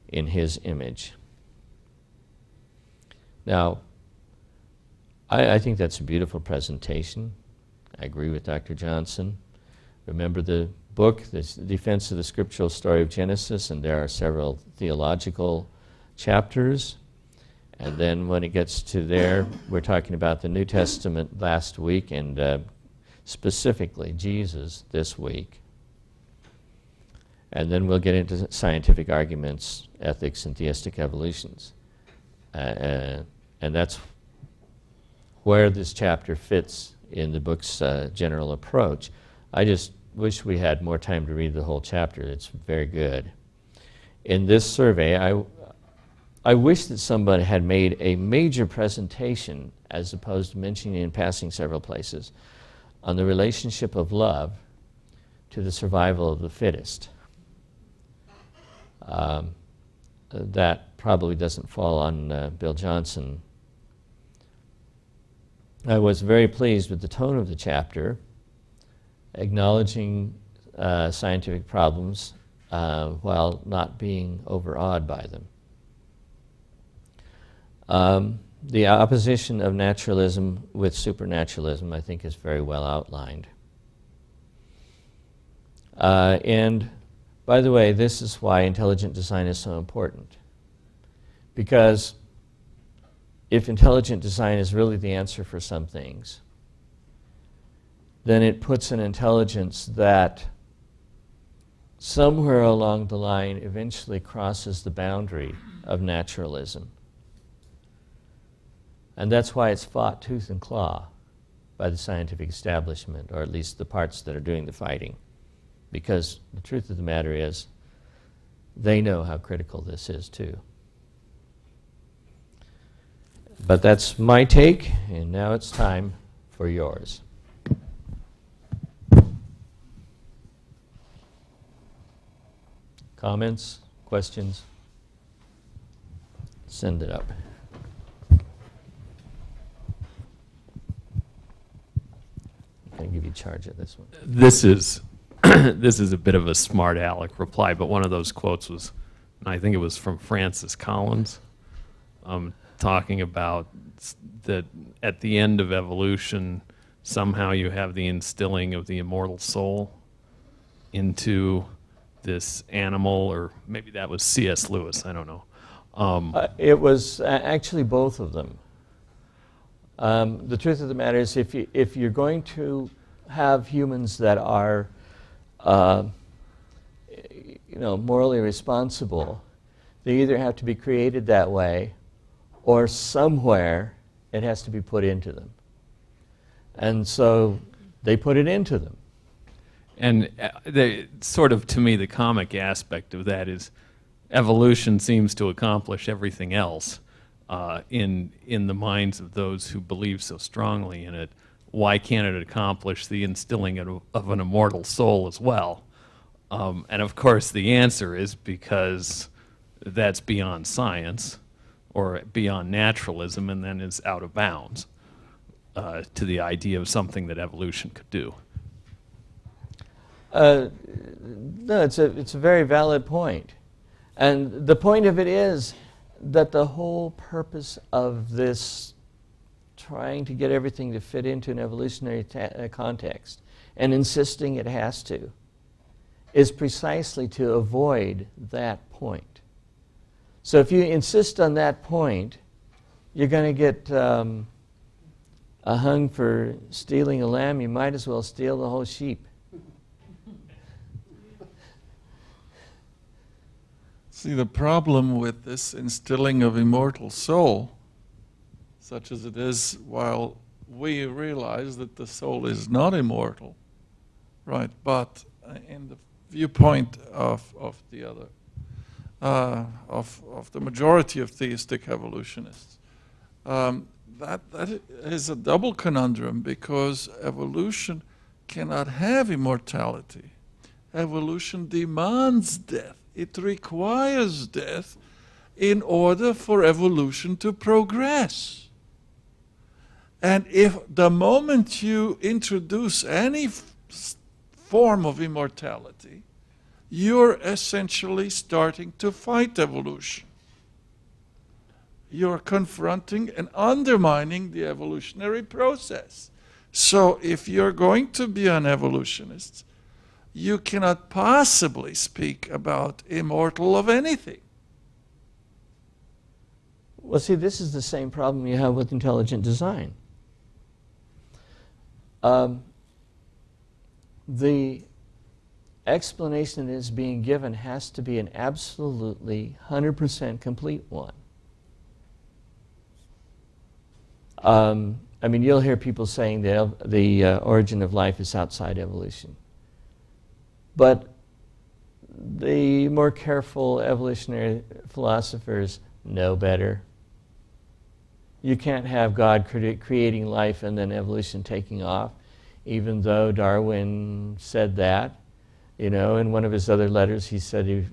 in His image. Now, I, I, think that's a beautiful presentation. I agree with Dr. Johnsson. Remember the book, The Defense of the Scriptural Story of Genesis, and there are several theological chapters. And then when it gets to there, we're talking about the New Testament last week and uh, specifically Jesus this week. And then we'll get into scientific arguments, ethics, and theistic evolutions. Uh, uh, and that's where this chapter fits in the book's uh, general approach. I just wish we had more time to read the whole chapter. It's very good. In this survey, I, I wish that somebody had made a major presentation, as opposed to mentioning in passing several places, on the relationship of love to the survival of the fittest. Um, that probably doesn't fall on uh, Bill Johnsson. I was very pleased with the tone of the chapter, acknowledging uh, scientific problems uh, while not being overawed by them. Um, the opposition of naturalism with supernaturalism, I think, is very well outlined. Uh, and by the way, this is why intelligent design is so important. Because if intelligent design is really the answer for some things, then it puts an intelligence that somewhere along the line eventually crosses the boundary of naturalism and that's why it's fought tooth and claw by the scientific establishment, or at least the parts that are doing the fighting. Because the truth of the matter is, they know how critical this is too. But that's my take, and now it's time for yours. Comments, questions? Send it up. I give you charge of this one. This is (clears throat) this is a bit of a smart aleck reply, but one of those quotes was, I think it was from Francis Collins, um, talking about that at the end of evolution, somehow you have the instilling of the immortal soul into this animal, or maybe that was C.S. Lewis. I don't know. Um, uh, it was actually both of them. Um, the truth of the matter is, if, you, if you're going to have humans that are, uh, you know, morally responsible, they either have to be created that way, or somewhere it has to be put into them. And so they put it into them. And uh, the, sort of, to me, the comic aspect of that is evolution seems to accomplish everything else uh, in, in the minds of those who believe so strongly in it, why can't it accomplish the instilling of, of an immortal soul as well? Um, and of course, the answer is because that's beyond science or beyond naturalism and then is out of bounds uh, to the idea of something that evolution could do. Uh, no, it's a, it's a very valid point. And the point of it is that the whole purpose of this trying to get everything to fit into an evolutionary uh, context and insisting it has to is precisely to avoid that point. So if you insist on that point, you're going to get um, a hung for stealing a lamb. You might as well steal the whole sheep. See, the problem with this instilling of immortal soul, such as it is, while we realize that the soul is not immortal, right? But uh, in the viewpoint of, of the other, uh, of, of the majority of theistic evolutionists, um, that, that is a double conundrum because evolution cannot have immortality. Evolution demands death it requires death in order for evolution to progress. And if the moment you introduce any form of immortality, you're essentially starting to fight evolution. You're confronting and undermining the evolutionary process. So, if you're going to be an evolutionist, you cannot possibly speak about immortal of anything. Well, see, this is the same problem you have with intelligent design. Um, the explanation that is being given has to be an absolutely 100% complete one. Um, I mean, you'll hear people saying that the uh, origin of life is outside evolution. But the more careful evolutionary philosophers know better. You can't have God cre- creating life and then evolution taking off, even though Darwin said that. You know, in one of his other letters, he said he,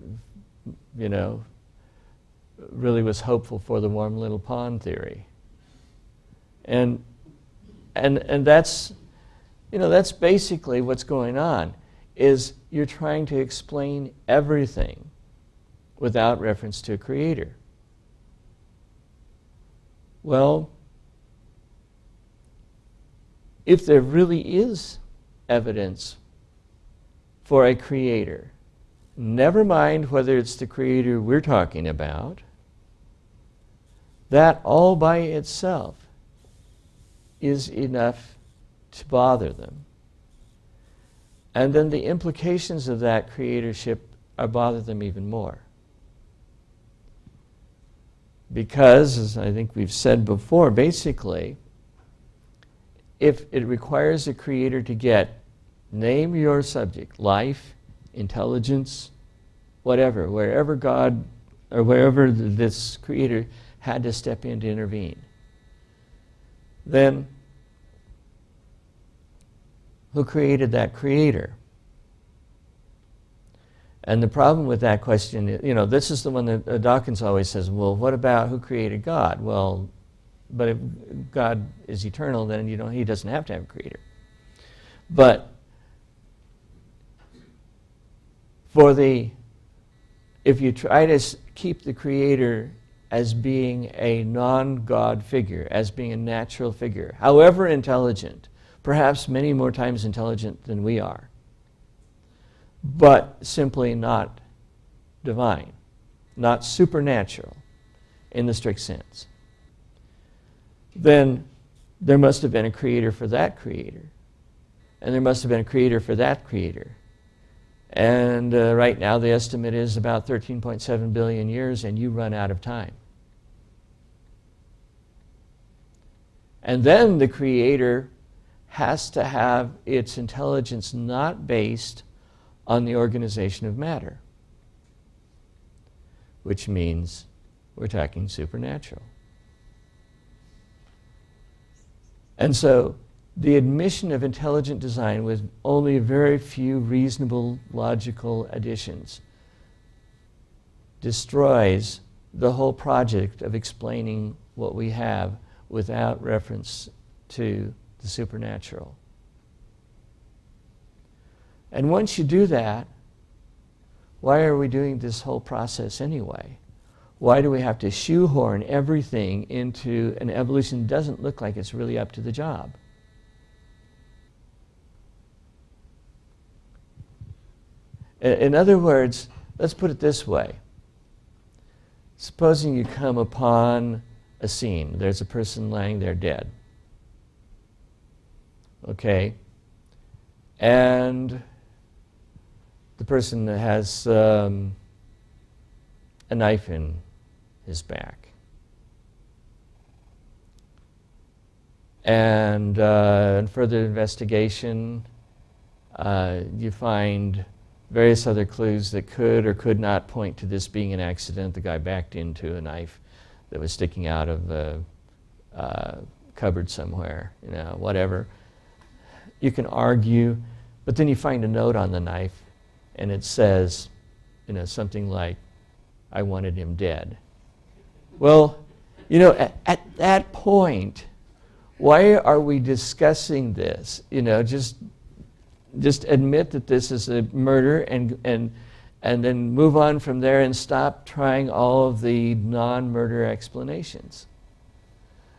you know, really was hopeful for the warm little pond theory. And, and, and that's, you know, that's basically what's going on is you're trying to explain everything without reference to a creator. Well, if there really is evidence for a creator, never mind whether it's the creator we're talking about, that all by itself is enough to bother them. And then the implications of that creatorship are bother them even more. Because, as I think we've said before, basically, if it requires a creator to get, name your subject, life, intelligence, whatever, wherever God or wherever this creator had to step in to intervene, then who created that creator? And the problem with that question, is, you know, this is the one that uh, Dawkins always says, well, what about who created God? Well, but if God is eternal, then you know, he doesn't have to have a creator. But for the, if you try to keep the creator as being a non God figure, as being a natural figure, however intelligent, perhaps many more times intelligent than we are, but simply not divine, not supernatural in the strict sense, then there must have been a creator for that creator. And there must have been a creator for that creator. And uh, right now, the estimate is about 13.7 billion years, and you run out of time. And then the creator has to have its intelligence not based on the organization of matter, which means we're talking supernatural. And so the admission of intelligent design with only a very few reasonable logical additions destroys the whole project of explaining what we have without reference to the supernatural. And once you do that, why are we doing this whole process anyway? Why do we have to shoehorn everything into an evolution that doesn't look like it's really up to the job? In other words, let's put it this way. Supposing you come upon a scene, there's a person lying there dead. Okay? And the person has um, a knife in his back. And uh, in further investigation, uh, you find various other clues that could or could not point to this being an accident. The guy backed into a knife that was sticking out of a uh, cupboard somewhere, you know, whatever. You can argue, but then you find a note on the knife and it says, you know, something like, I wanted him dead. Well, you know, at, at that point, why are we discussing this? You know, just just admit that this is a murder and and and then move on from there and stop trying all of the non-murder explanations.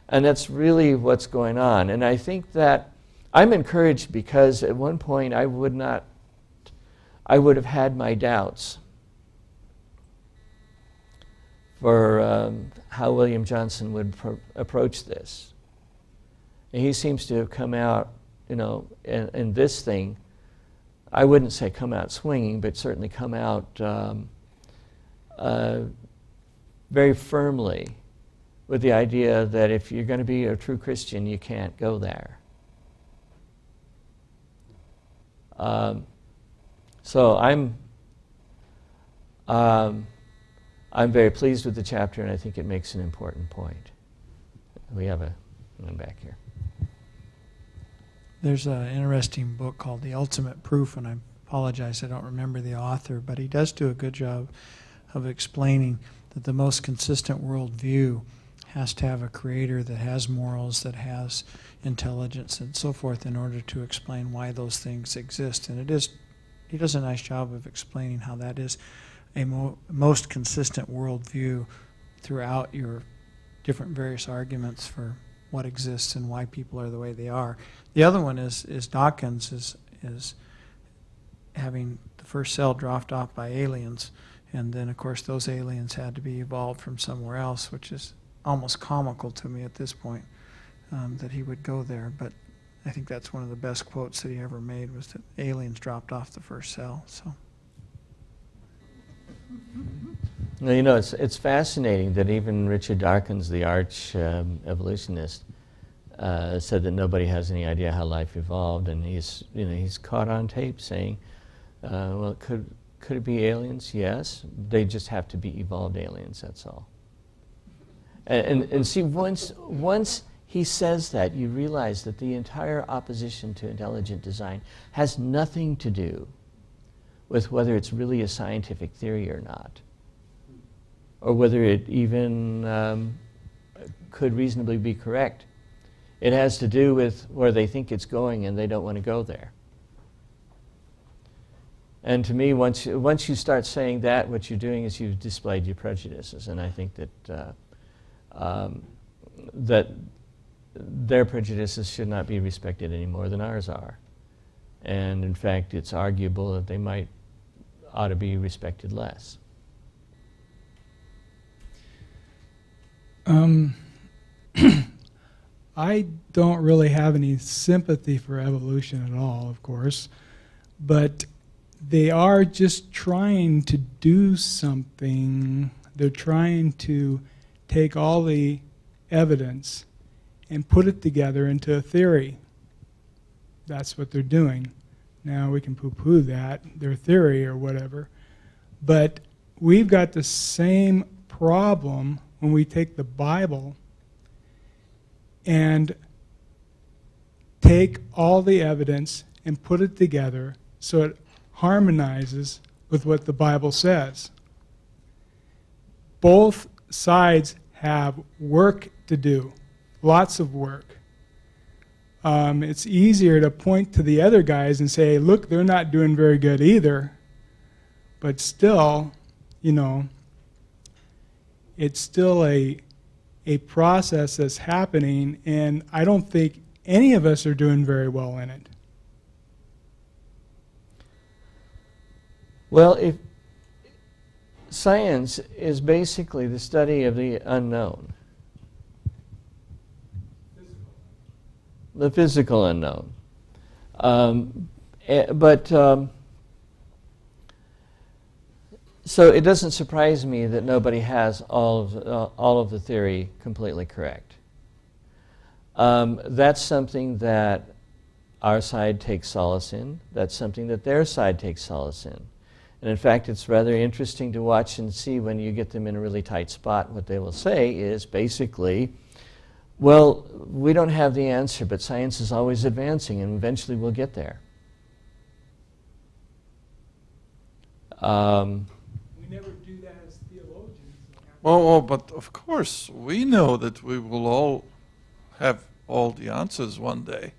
And that's really what's going on. And I think that I'm encouraged because at one point I would not I would have had my doubts for um, how William Johnsson would pro- approach this. And he seems to have come out, you know, in, in, this thing, I wouldn't say come out swinging, but certainly come out um, uh, very firmly with the idea that if you're going to be a true Christian, you can't go there. Um, so I'm, um, I'm very pleased with the chapter, and I think it makes an important point. We have a one back here. There's an interesting book called The Ultimate Proof, and I apologize, I don't remember the author, but he does do a good job of explaining that the most consistent worldview has to have a creator that has morals, that has intelligence, and so forth in order to explain why those things exist. And it is he does a nice job of explaining how that is a mo- most consistent worldview throughout your different various arguments for what exists and why people are the way they are. The other one is is Dawkins is is having the first cell dropped off by aliens, and then of course those aliens had to be evolved from somewhere else, which is almost comical to me at this point um, that he would go there. But I think that's one of the best quotes that he ever made was that aliens dropped off the first cell. So. Well, you know, it's, it's fascinating that even Richard Dawkins, the arch um, evolutionist, uh, said that nobody has any idea how life evolved, and he's, you know, he's caught on tape saying, uh, well, could, could it be aliens? Yes. They just have to be evolved aliens, that's all. And, and, and see, once, once he says that, you realize that the entire opposition to intelligent design has nothing to do with whether it's really a scientific theory or not, or whether it even um, could reasonably be correct. It has to do with where they think it's going and they don't want to go there. And to me, once, once you start saying that, what you're doing is you've displayed your prejudices. And I think that, uh, um, that their prejudices should not be respected any more than ours are. And in fact, it's arguable that they might ought to be respected less. Um, (clears throat) I don't really have any sympathy for evolution at all, of course, but they are just trying to do something. They're trying to take all the evidence and put it together into a theory. That's what they're doing. Now we can poo poo that, their theory or whatever. But we've got the same problem when we take the Bible and take all the evidence and put it together so it harmonizes with what the Bible says. Both sides have work to do, lots of work. Um, it's easier to point to the other guys and say, look, they're not doing very good either. But still, you know, it's still a, a process that's happening, and I don't think any of us are doing very well in it. Well, if science is basically the study of the unknown, the physical unknown. Um, eh, but um, so it doesn't surprise me that nobody has all of, uh, all of the theory completely correct. Um, that's something that our side takes solace in. That's something that their side takes solace in. And in fact, it's rather interesting to watch and see when you get them in a really tight spot. What they will say is basically, well, we don't have the answer, but science is always advancing, and eventually we'll get there. Um, we never do that as theologians. Well, well, but of course, we know that we will all have all the answers one day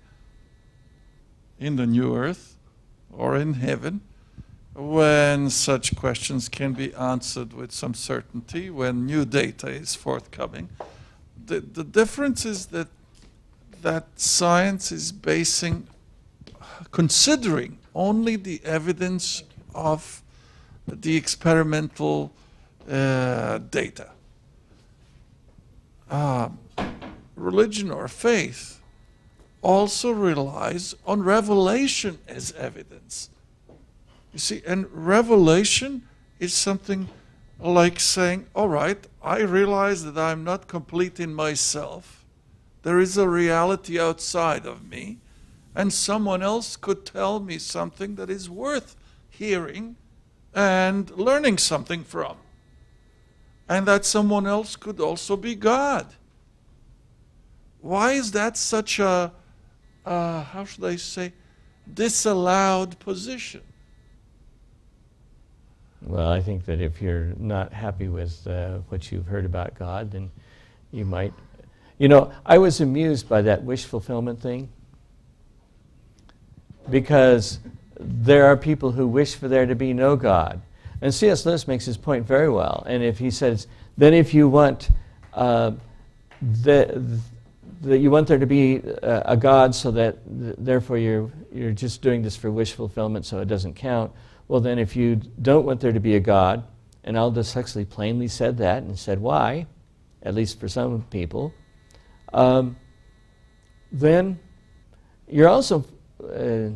in the new earth or in heaven when such questions can be answered with some certainty, when new data is forthcoming. The, the difference is that, that science is basing, considering only the evidence of the experimental uh, data. Uh, religion or faith also relies on revelation as evidence. You see, and revelation is something like saying, all right, I realize that I'm not complete in myself. There is a reality outside of me, and someone else could tell me something that is worth hearing and learning something from. And that someone else could also be God. Why is that such a, uh, how should I say, disallowed position? Well, I think that if you're not happy with uh, what you've heard about God, then you might. You know, I was amused by that wish fulfillment thing because there are people who wish for there to be no God. And C.S. Lewis makes his point very well. And if he says, then if you want uh, the, you want there to be a, a God so that th- therefore you're, you're just doing this for wish fulfillment so it doesn't count, well, then, if you don't want there to be a God, and Aldous Huxley plainly said that and said why, at least for some people, um, then you're also uh,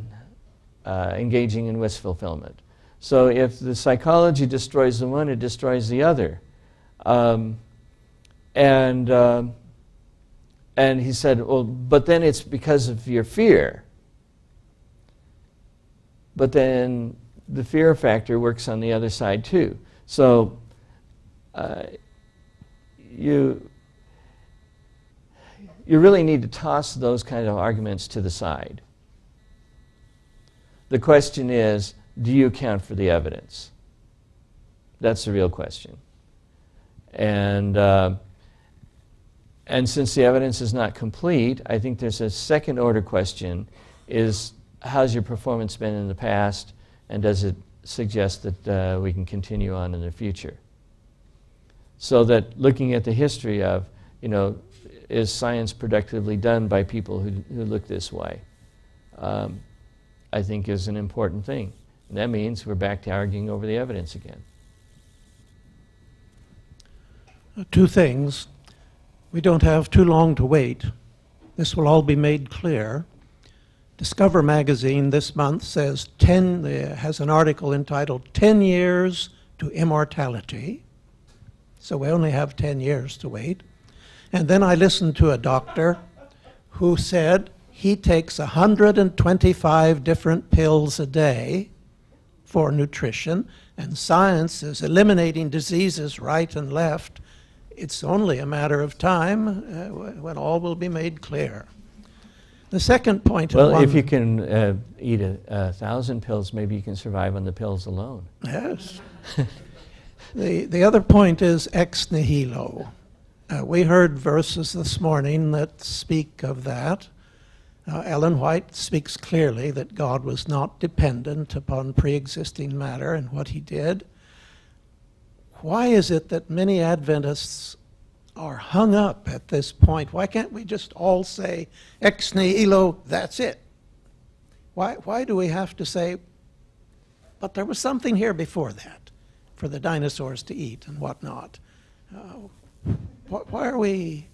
uh, engaging in wish fulfillment. So if the psychology destroys the one, it destroys the other. Um, and, uh, and he said, well, but then it's because of your fear. But then the fear factor works on the other side too. So uh, you you really need to toss those kind of arguments to the side. The question is, do you account for the evidence? That's the real question. And uh, and since the evidence is not complete, I think there's a second order question: is how's your performance been in the past? And does it suggest that uh, we can continue on in the future? So that looking at the history of, you know, is science productively done by people who, who look this way? Um, I think is an important thing. And that means we're back to arguing over the evidence again. Two things. We don't have too long to wait. This will all be made clear. Discover magazine this month says 10 uh, has an article entitled 10 years to immortality. So we only have 10 years to wait. And then I listened to a doctor who said he takes 125 different pills a day for nutrition, and science is eliminating diseases right and left. It's only a matter of time uh, when all will be made clear. The second point. Well, if you can uh, eat a, a, thousand pills, maybe you can survive on the pills alone. Yes. (laughs) the, the other point is ex nihilo. Uh, we heard verses this morning that speak of that. Uh, Ellen White speaks clearly that God was not dependent upon pre existing matter and what he did. Why is it that many Adventists are hung up at this point? Why can't we just all say ex nihilo, that's it? Why, why do we have to say, but there was something here before that for the dinosaurs to eat and whatnot? Uh, why are we,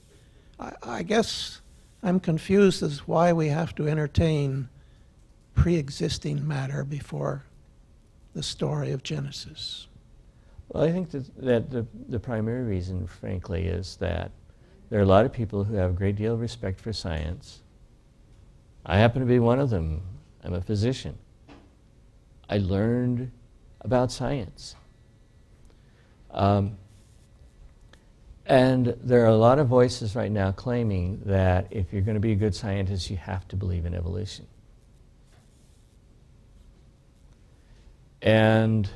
I, I guess I'm confused as why we have to entertain pre existing matter before the story of Genesis. Well, I think that, the, the primary reason, frankly, is that there are a lot of people who have a great deal of respect for science. I happen to be one of them. I'm a physician. I learned about science. Um, and there are a lot of voices right now claiming that if you're going to be a good scientist, you have to believe in evolution. And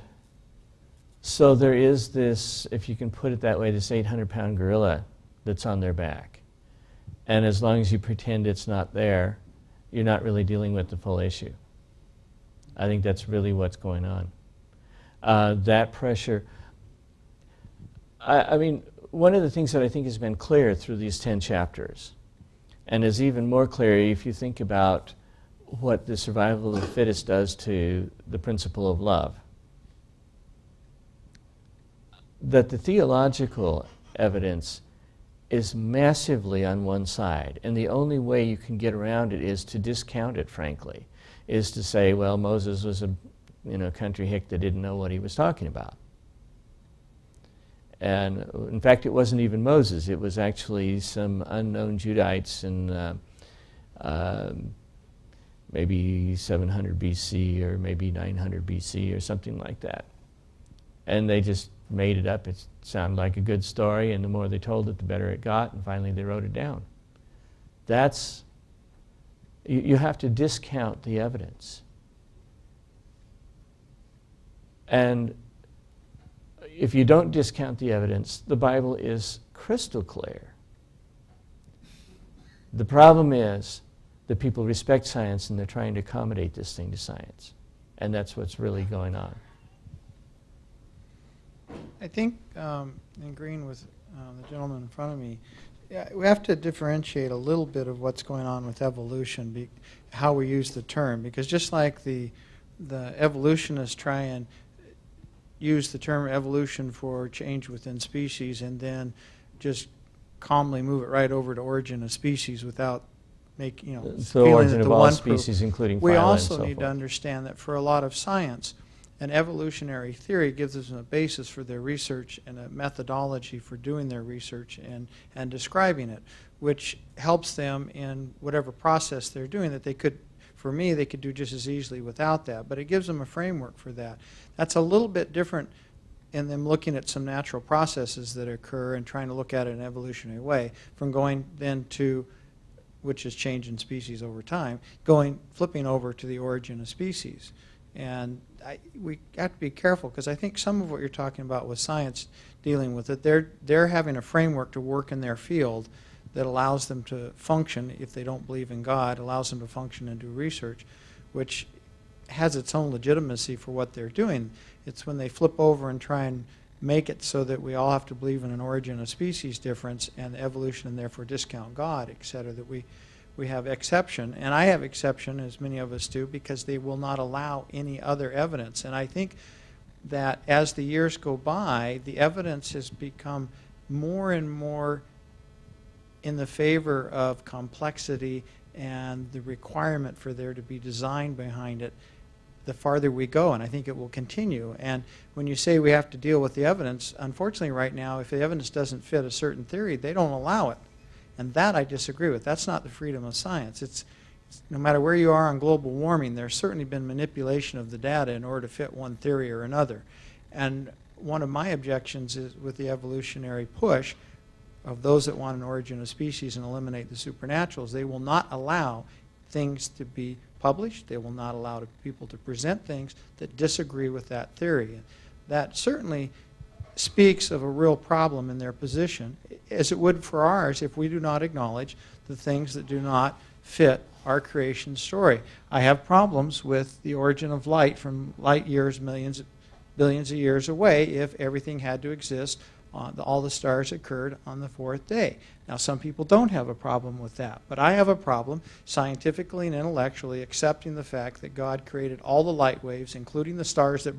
so there is this, if you can put it that way, this 800 pound gorilla that's on their back. And as long as you pretend it's not there, you're not really dealing with the full issue. I think that's really what's going on. Uh, that pressure, I, I mean, one of the things that I think has been clear through these 10 chapters, and is even more clear if you think about what the survival of the fittest does to the principle of love, that the theological evidence is massively on one side, and the only way you can get around it is to discount it, frankly, is to say, well, Moses was a you know, country hick that didn't know what he was talking about. And in fact, it wasn't even Moses, it was actually some unknown Judites in uh, uh, maybe 700 BC or maybe 900 BC or something like that. And they just made it up. It sounded like a good story, and the more they told it, the better it got, and finally they wrote it down. That's, you, you have to discount the evidence. And if you don't discount the evidence, the Bible is crystal clear. The problem is that people respect science and they're trying to accommodate this thing to science. And that's what's really going on. I think, um, in agreeing with um, the gentleman in front of me, yeah, we have to differentiate a little bit of what's going on with evolution, be, how we use the term, because just like the the evolutionists try and use the term evolution for change within species and then just calmly move it right over to origin of species without make you know so origin of all species including we also so need forth. to understand that for a lot of science an evolutionary theory gives them a basis for their research and a methodology for doing their research and, and describing it, which helps them in whatever process they're doing that they could, for me, they could do just as easily without that. But it gives them a framework for that. That's a little bit different in them looking at some natural processes that occur and trying to look at it in an evolutionary way from going then to which is change in species over time, going flipping over to the origin of species. And I, we have to be careful because I think some of what you're talking about with science dealing with it, they're, they're having a framework to work in their field that allows them to function, if they don't believe in God, allows them to function and do research, which has its own legitimacy for what they're doing. It's when they flip over and try and make it so that we all have to believe in an origin of species difference and evolution and therefore discount God, et cetera, that we, we have exception. And I have exception, as many of us do, because they will not allow any other evidence. And I think that as the years go by, the evidence has become more and more in the favor of complexity and the requirement for there to be design behind it the farther we go, and I think it will continue. And when you say we have to deal with the evidence, unfortunately, right now, if the evidence doesn't fit a certain theory, they don't allow it. And that I disagree with. That's not the freedom of science. It's, it's no matter where you are on global warming, there's certainly been manipulation of the data in order to fit one theory or another. And one of my objections is with the evolutionary push of those that want an origin of species and eliminate the supernaturals, they will not allow things to be published. They will not allow people to present things that disagree with that theory. That certainly speaks of a real problem in their position, as it would for ours if we do not acknowledge the things that do not fit our creation story. I have problems with the origin of light from light years, millions, billions of years away, if everything had to exist the, all the stars occurred on the fourth day. Now, some people don't have a problem with that, but I have a problem scientifically and intellectually accepting the fact that God created all the light waves, including the stars that,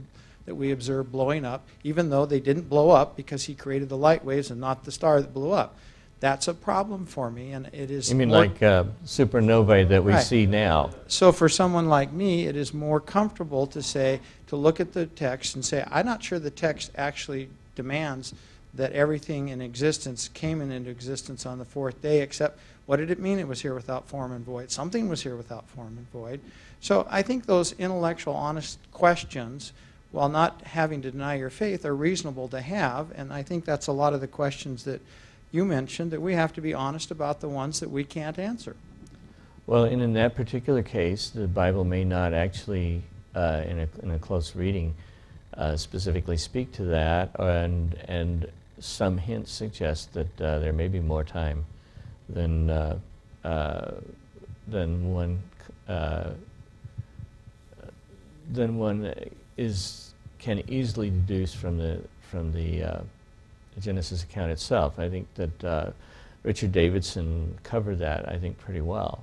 that we observe blowing up, even though they didn't blow up because He created the light waves and not the star that blew up. That's a problem for me, and it is. You mean like uh, supernovae that we right. see now? So, for someone like me, it is more comfortable to say, to look at the text and say, I'm not sure the text actually demands that everything in existence came into existence on the fourth day, except what did it mean it was here without form and void? Something was here without form and void. So I think those intellectual, honest questions, while not having to deny your faith, are reasonable to have. And I think that's a lot of the questions that you mentioned, that we have to be honest about the ones that we can't answer. Well, and in that particular case, the Bible may not actually, uh, in, a, in a close reading, uh, specifically speak to that, and, and some hints suggest that uh, there may be more time than, uh, uh than one uh, than one is can easily deduce from the from the uh, Genesis account itself. I think that Richard Davidson covered that I think pretty well.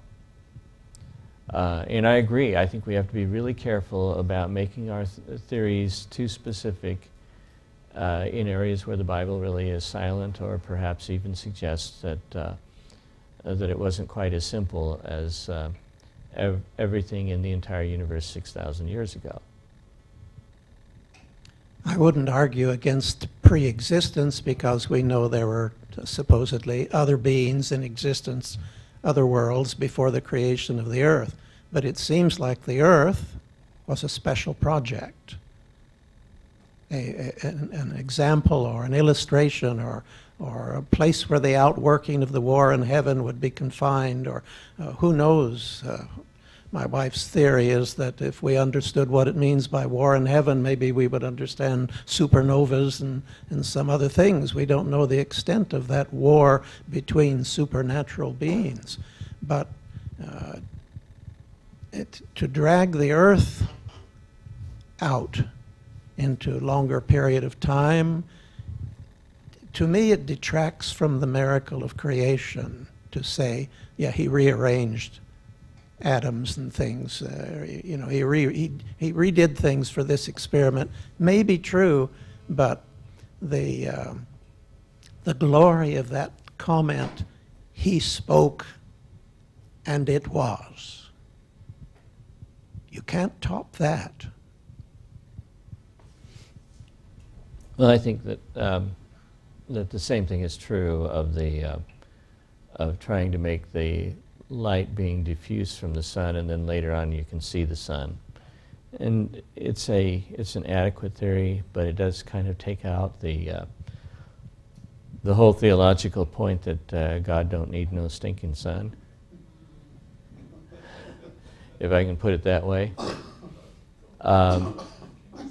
Uh, and I agree. I think we have to be really careful about making our th theories too specific uh, in areas where the Bible really is silent or perhaps even suggests that, uh, that it wasn't quite as simple as uh, ev everything in the entire universe 6,000 years ago. I wouldn't argue against pre-existence because we know there were supposedly other beings in existence, other worlds before the creation of the earth. But it seems like the earth was a special project a, a, an, example or an illustration or, or a place where the outworking of the war in heaven would be confined, or uh, who knows. Uh, my wife's theory is that if we understood what it means by war in heaven, maybe we would understand supernovas and, and some other things. We don't know the extent of that war between supernatural beings. But uh, it, to drag the earth out into a longer period of time. To me, it detracts from the miracle of creation to say, yeah, he rearranged atoms and things. Uh, you know, he, re, he, he redid things for this experiment. May be true, but the, uh, the glory of that comment, he spoke and it was. You can't top that. Well, I think that um, that the same thing is true of the uh, of trying to make the light being diffused from the sun, and then later on you can see the sun. And it's a it's an adequate theory, but it does kind of take out the uh, the whole theological point that uh, God don't need no stinking sun, if I can put it that way. Um,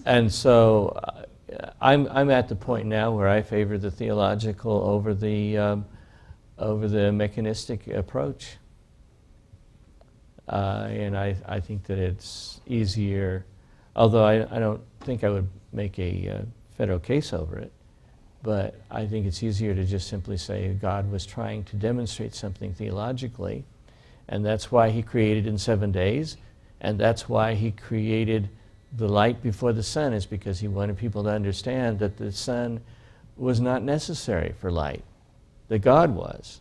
and so uh, I'm, I'm at the point now where I favor the theological over the, um, over the mechanistic approach. Uh, and I, I think that it's easier, although I, I don't think I would make a uh, federal case over it, but I think it's easier to just simply say God was trying to demonstrate something theologically, and that's why he created in seven days, and that's why he created the light before the sun is because he wanted people to understand that the sun was not necessary for light, that God was.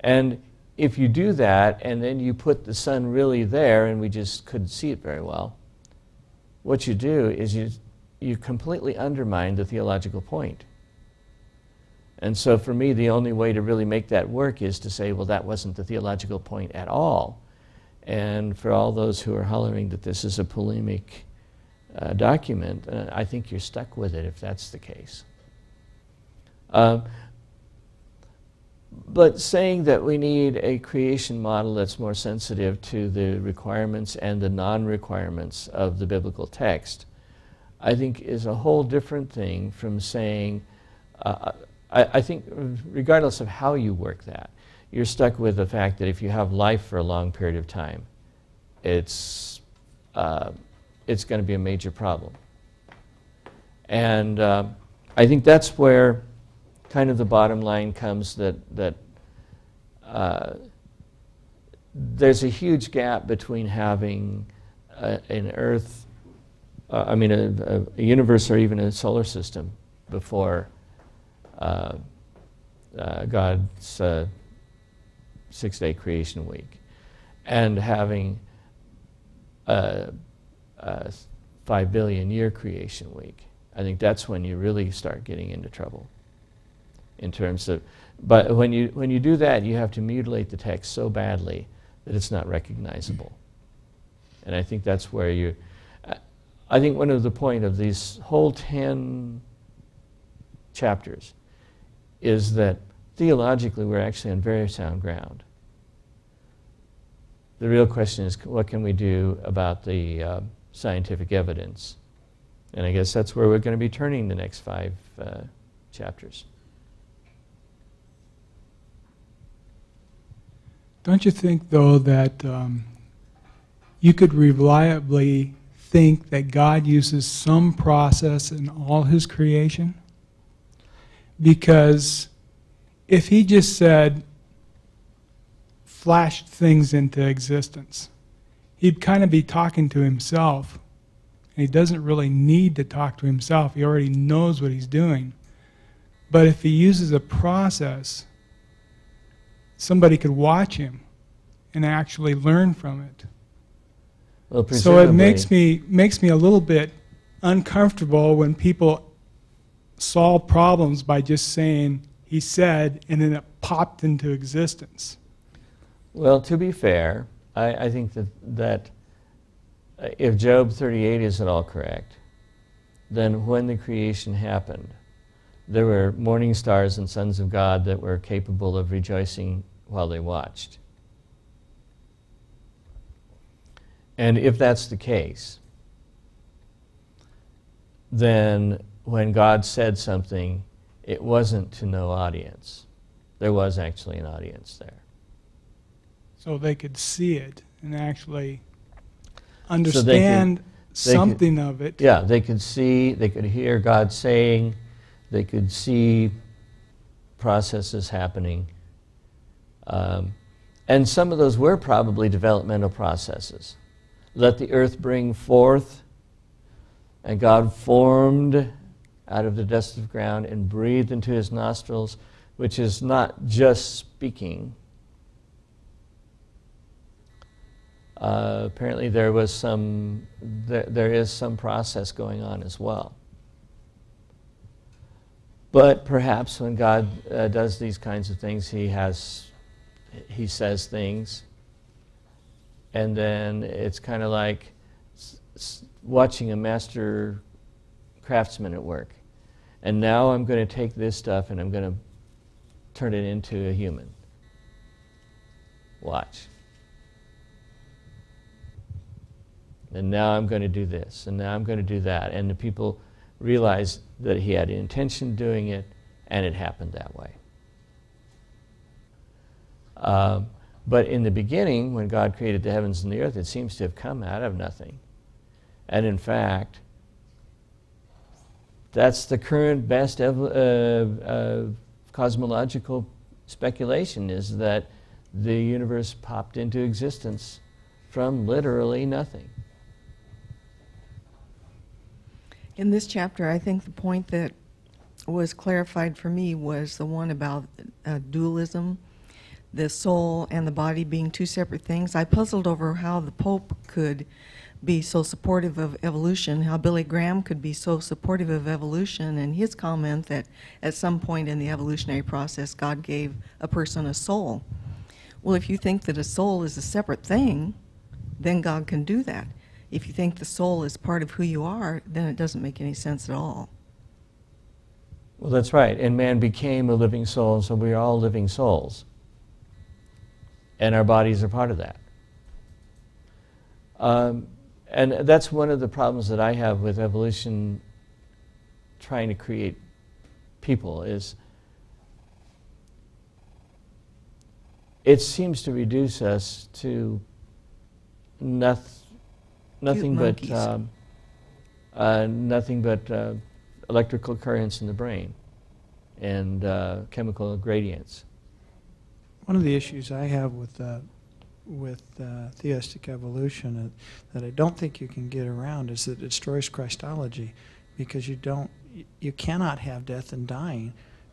And if you do that and then you put the sun really there and we just couldn't see it very well, what you do is you, you completely undermine the theological point. And so for me, the only way to really make that work is to say, well, that wasn't the theological point at all. And for all those who are hollering that this is a polemic uh, document, uh, I think you're stuck with it if that's the case. Um, but saying that we need a creation model that's more sensitive to the requirements and the non requirements of the biblical text, I think is a whole different thing from saying, uh, I, I, think, regardless of how you work that, you're stuck with the fact that if you have life for a long period of time, it's, uh, it's going to be a major problem. And uh, I think that's where kind of the bottom line comes that, that uh, there's a huge gap between having a, an Earth, uh, I mean, a, a, universe or even a solar system before uh, uh God's uh, six day creation week, and having a, a five billion year creation week. I think that's when you really start getting into trouble in terms of, but when you, when you do that, you have to mutilate the text so badly that it's not recognizable. And I think that's where you, I think one of the point of these whole 10 chapters is that theologically we're actually on very sound ground. The real question is what can we do about the uh, scientific evidence? And I guess that's where we're going to be turning the next five uh, chapters. Don't you think, though, that um, you could reliably think that God uses some process in all his creation? Because if he just said, flashed things into existence, he'd kind of be talking to himself. And he doesn't really need to talk to himself, he already knows what he's doing. But if he uses a process, somebody could watch him and actually learn from it. Well, so it makes me makes me a little bit uncomfortable when people solve problems by just saying he said and then it popped into existence. Well, to be fair, I, I think that that uh, if Job 38 is at all correct, then when the creation happened, there were morning stars and sons of God that were capable of rejoicing while they watched. And if that's the case, then when God said something, it wasn't to no audience. There was actually an audience there. So they could see it and actually understand so could, something could, of it. Yeah, they could see, they could hear God saying, they could see processes happening. Um, and some of those were probably developmental processes. Let the earth bring forth, and God formed out of the dust of ground and breathed into his nostrils, which is not just speaking. Uh, apparently, there was some, there, there is some process going on as well. But perhaps when God uh, does these kinds of things, He has, He says things, and then it's kind of like watching a master craftsman at work. And now I'm going to take this stuff and I'm going to turn it into a human. Watch. And now I'm going to do this, and now I'm going to do that. And the people realize that he had intention doing it, and it happened that way. Um, but in the beginning, when God created the heavens and the earth, it seems to have come out of nothing. And in fact, that's the current best uh, uh, cosmological speculation is that the universe popped into existence from literally nothing. In this chapter, I think the point that was clarified for me was the one about uh, dualism the soul and the body being two separate things. I puzzled over how the Pope could be so supportive of evolution, how Billy Graham could be so supportive of evolution, and his comment that at some point in the evolutionary process, God gave a person a soul. Well, if you think that a soul is a separate thing, then God can do that. If you think the soul is part of who you are, then it doesn't make any sense at all. Well, that's right. And man became a living soul, so we are all living souls. And our bodies are part of that. Um, and that's one of the problems that I have with evolution trying to create people is it seems to reduce us to noth- nothing but um, uh, nothing but uh, electrical currents in the brain and uh, chemical gradients. One of the issues I have with uh, with uh, theistic evolution uh, that I don't think you can get around is that it destroys Christology, because you don't you- you cannot have death and dying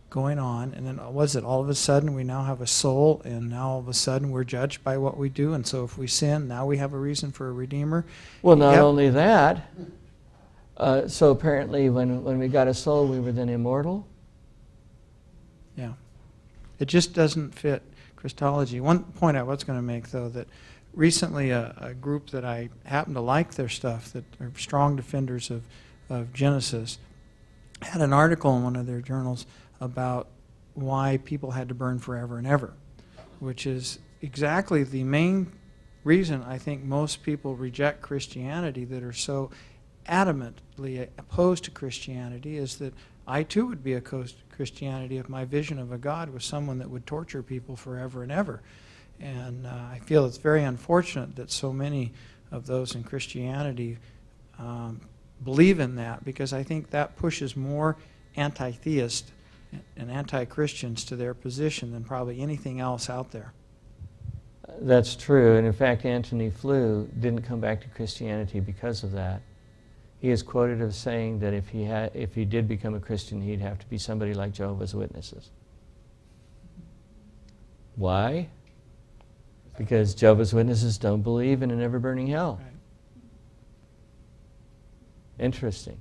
going on, and then uh, was it all of a sudden we now have a soul, and now all of a sudden we're judged by what we do, and so if we sin, now we have a reason for a redeemer. Well, not Yep. only that, uh, so apparently when, when we got a soul, we were then immortal. Yeah. It just doesn't fit Christology. One point I was going to make, though, that recently a, a group that I happen to like their stuff, that are strong defenders of, of Genesis, had an article in one of their journals about why people had to burn forever and ever, which is exactly the main reason I think most people reject Christianity that are so adamantly opposed to Christianity is that I too would be to Christianity if my vision of a God was someone that would torture people forever and ever. And uh, I feel it's very unfortunate that so many of those in Christianity um, believe in that because I think that pushes more anti theist and anti Christians to their position than probably anything else out there. That's true. And in fact, Antony Flew didn't come back to Christianity because of that. He is quoted as saying that if he, had, if he did become a Christian, he'd have to be somebody like Jehovah's Witnesses. Why? Because Jehovah's Witnesses don't believe in an ever burning hell. Right. Interesting.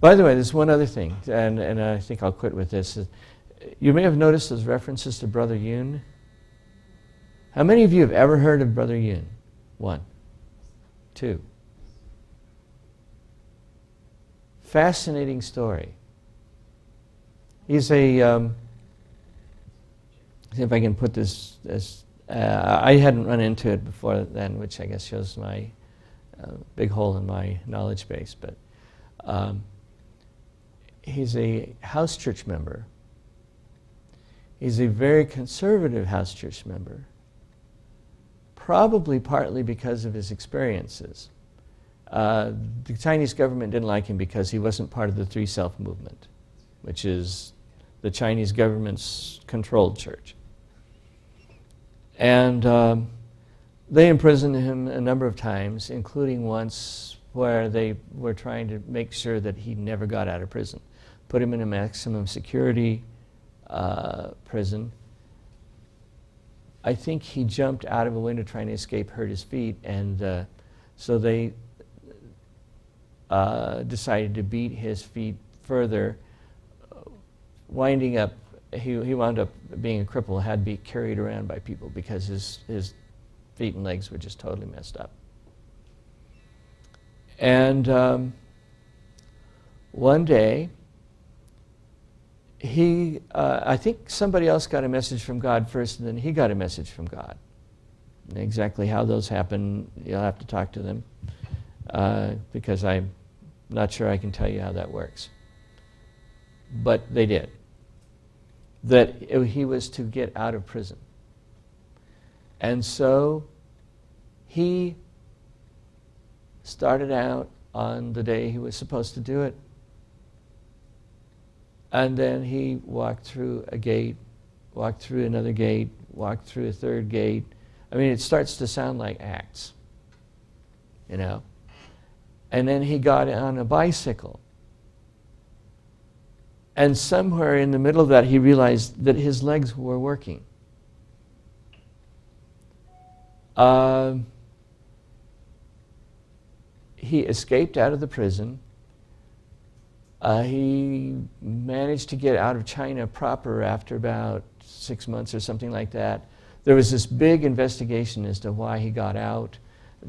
By the way, there's one other thing, and, and I think I'll quit with this. You may have noticed those references to Brother Yun. How many of you have ever heard of Brother Yun? One. Two. Fascinating story. He's a, um, see if I can put this, this uh, I hadn't run into it before then, which I guess shows my uh, big hole in my knowledge base, but um, he's a house church member. He's a very conservative house church member, probably partly because of his experiences. Uh, the Chinese government didn't like him because he wasn't part of the Three Self movement, which is the Chinese government's controlled church. And um, they imprisoned him a number of times, including once where they were trying to make sure that he never got out of prison. Put him in a maximum security uh, prison. I think he jumped out of a window trying to escape, hurt his feet, and uh, so they uh, decided to beat his feet further, winding up. He, he wound up being a cripple, had to be carried around by people because his, his feet and legs were just totally messed up. And um, one day, he, uh, I think somebody else got a message from God first, and then he got a message from God. And exactly how those happen, you'll have to talk to them, uh, because I'm not sure I can tell you how that works. But they did. That it- he was to get out of prison. And so he started out on the day he was supposed to do it. And then he walked through a gate, walked through another gate, walked through a third gate. I mean, it starts to sound like Acts, you know. And then he got on a bicycle. And somewhere in the middle of that, he realized that his legs were working. Um, he escaped out of the prison. Uh, he managed to get out of China proper after about six months or something like that. There was this big investigation as to why he got out.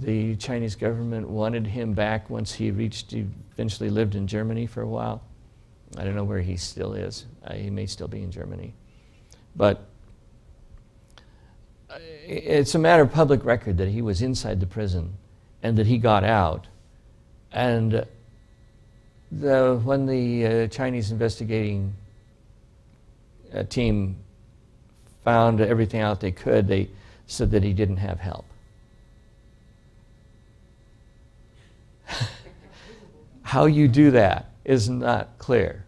The Chinese government wanted him back once he reached, he eventually lived in Germany for a while. I don't know where he still is. Uh, he may still be in Germany. But uh, it's a matter of public record that he was inside the prison and that he got out. And the, when the uh, Chinese investigating uh, team found everything out they could, they said that he didn't have help. How you do that is not clear.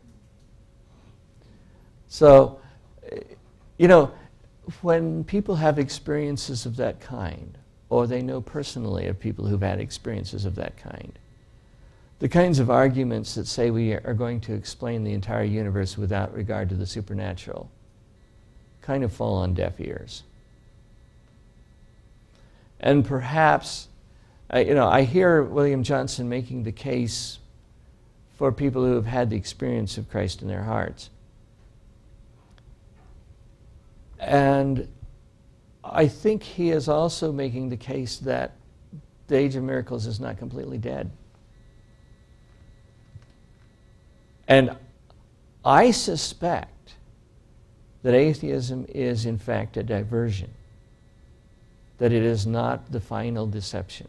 So, you know, when people have experiences of that kind, or they know personally of people who've had experiences of that kind, the kinds of arguments that say we are going to explain the entire universe without regard to the supernatural kind of fall on deaf ears. And perhaps, you know, I hear William Johnsson making the case for people who have had the experience of Christ in their hearts. And I think he is also making the case that the age of miracles is not completely dead. And I suspect that atheism is, in fact, a diversion, that it is not the final deception.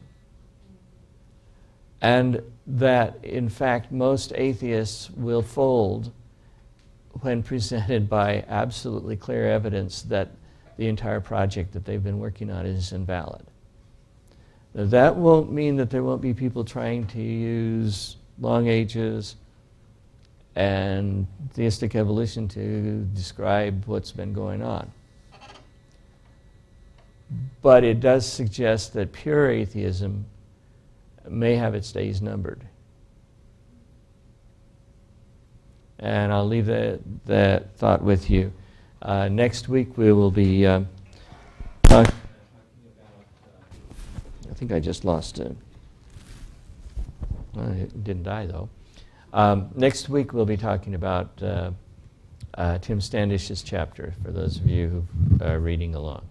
And that, in fact, most atheists will fold when (laughs) presented by absolutely clear evidence that the entire project that they've been working on is invalid. Now, that won't mean that there won't be people trying to use long ages and theistic evolution to describe what's been going on. But it does suggest that pure atheism may have its days numbered. And I'll leave that, that thought with you. Uh, next week we will be uh, talking I think I just lost it. Well, it didn't die though. Um, next week we'll be talking about uh, uh Tim Standish's chapter for those of you who are reading along.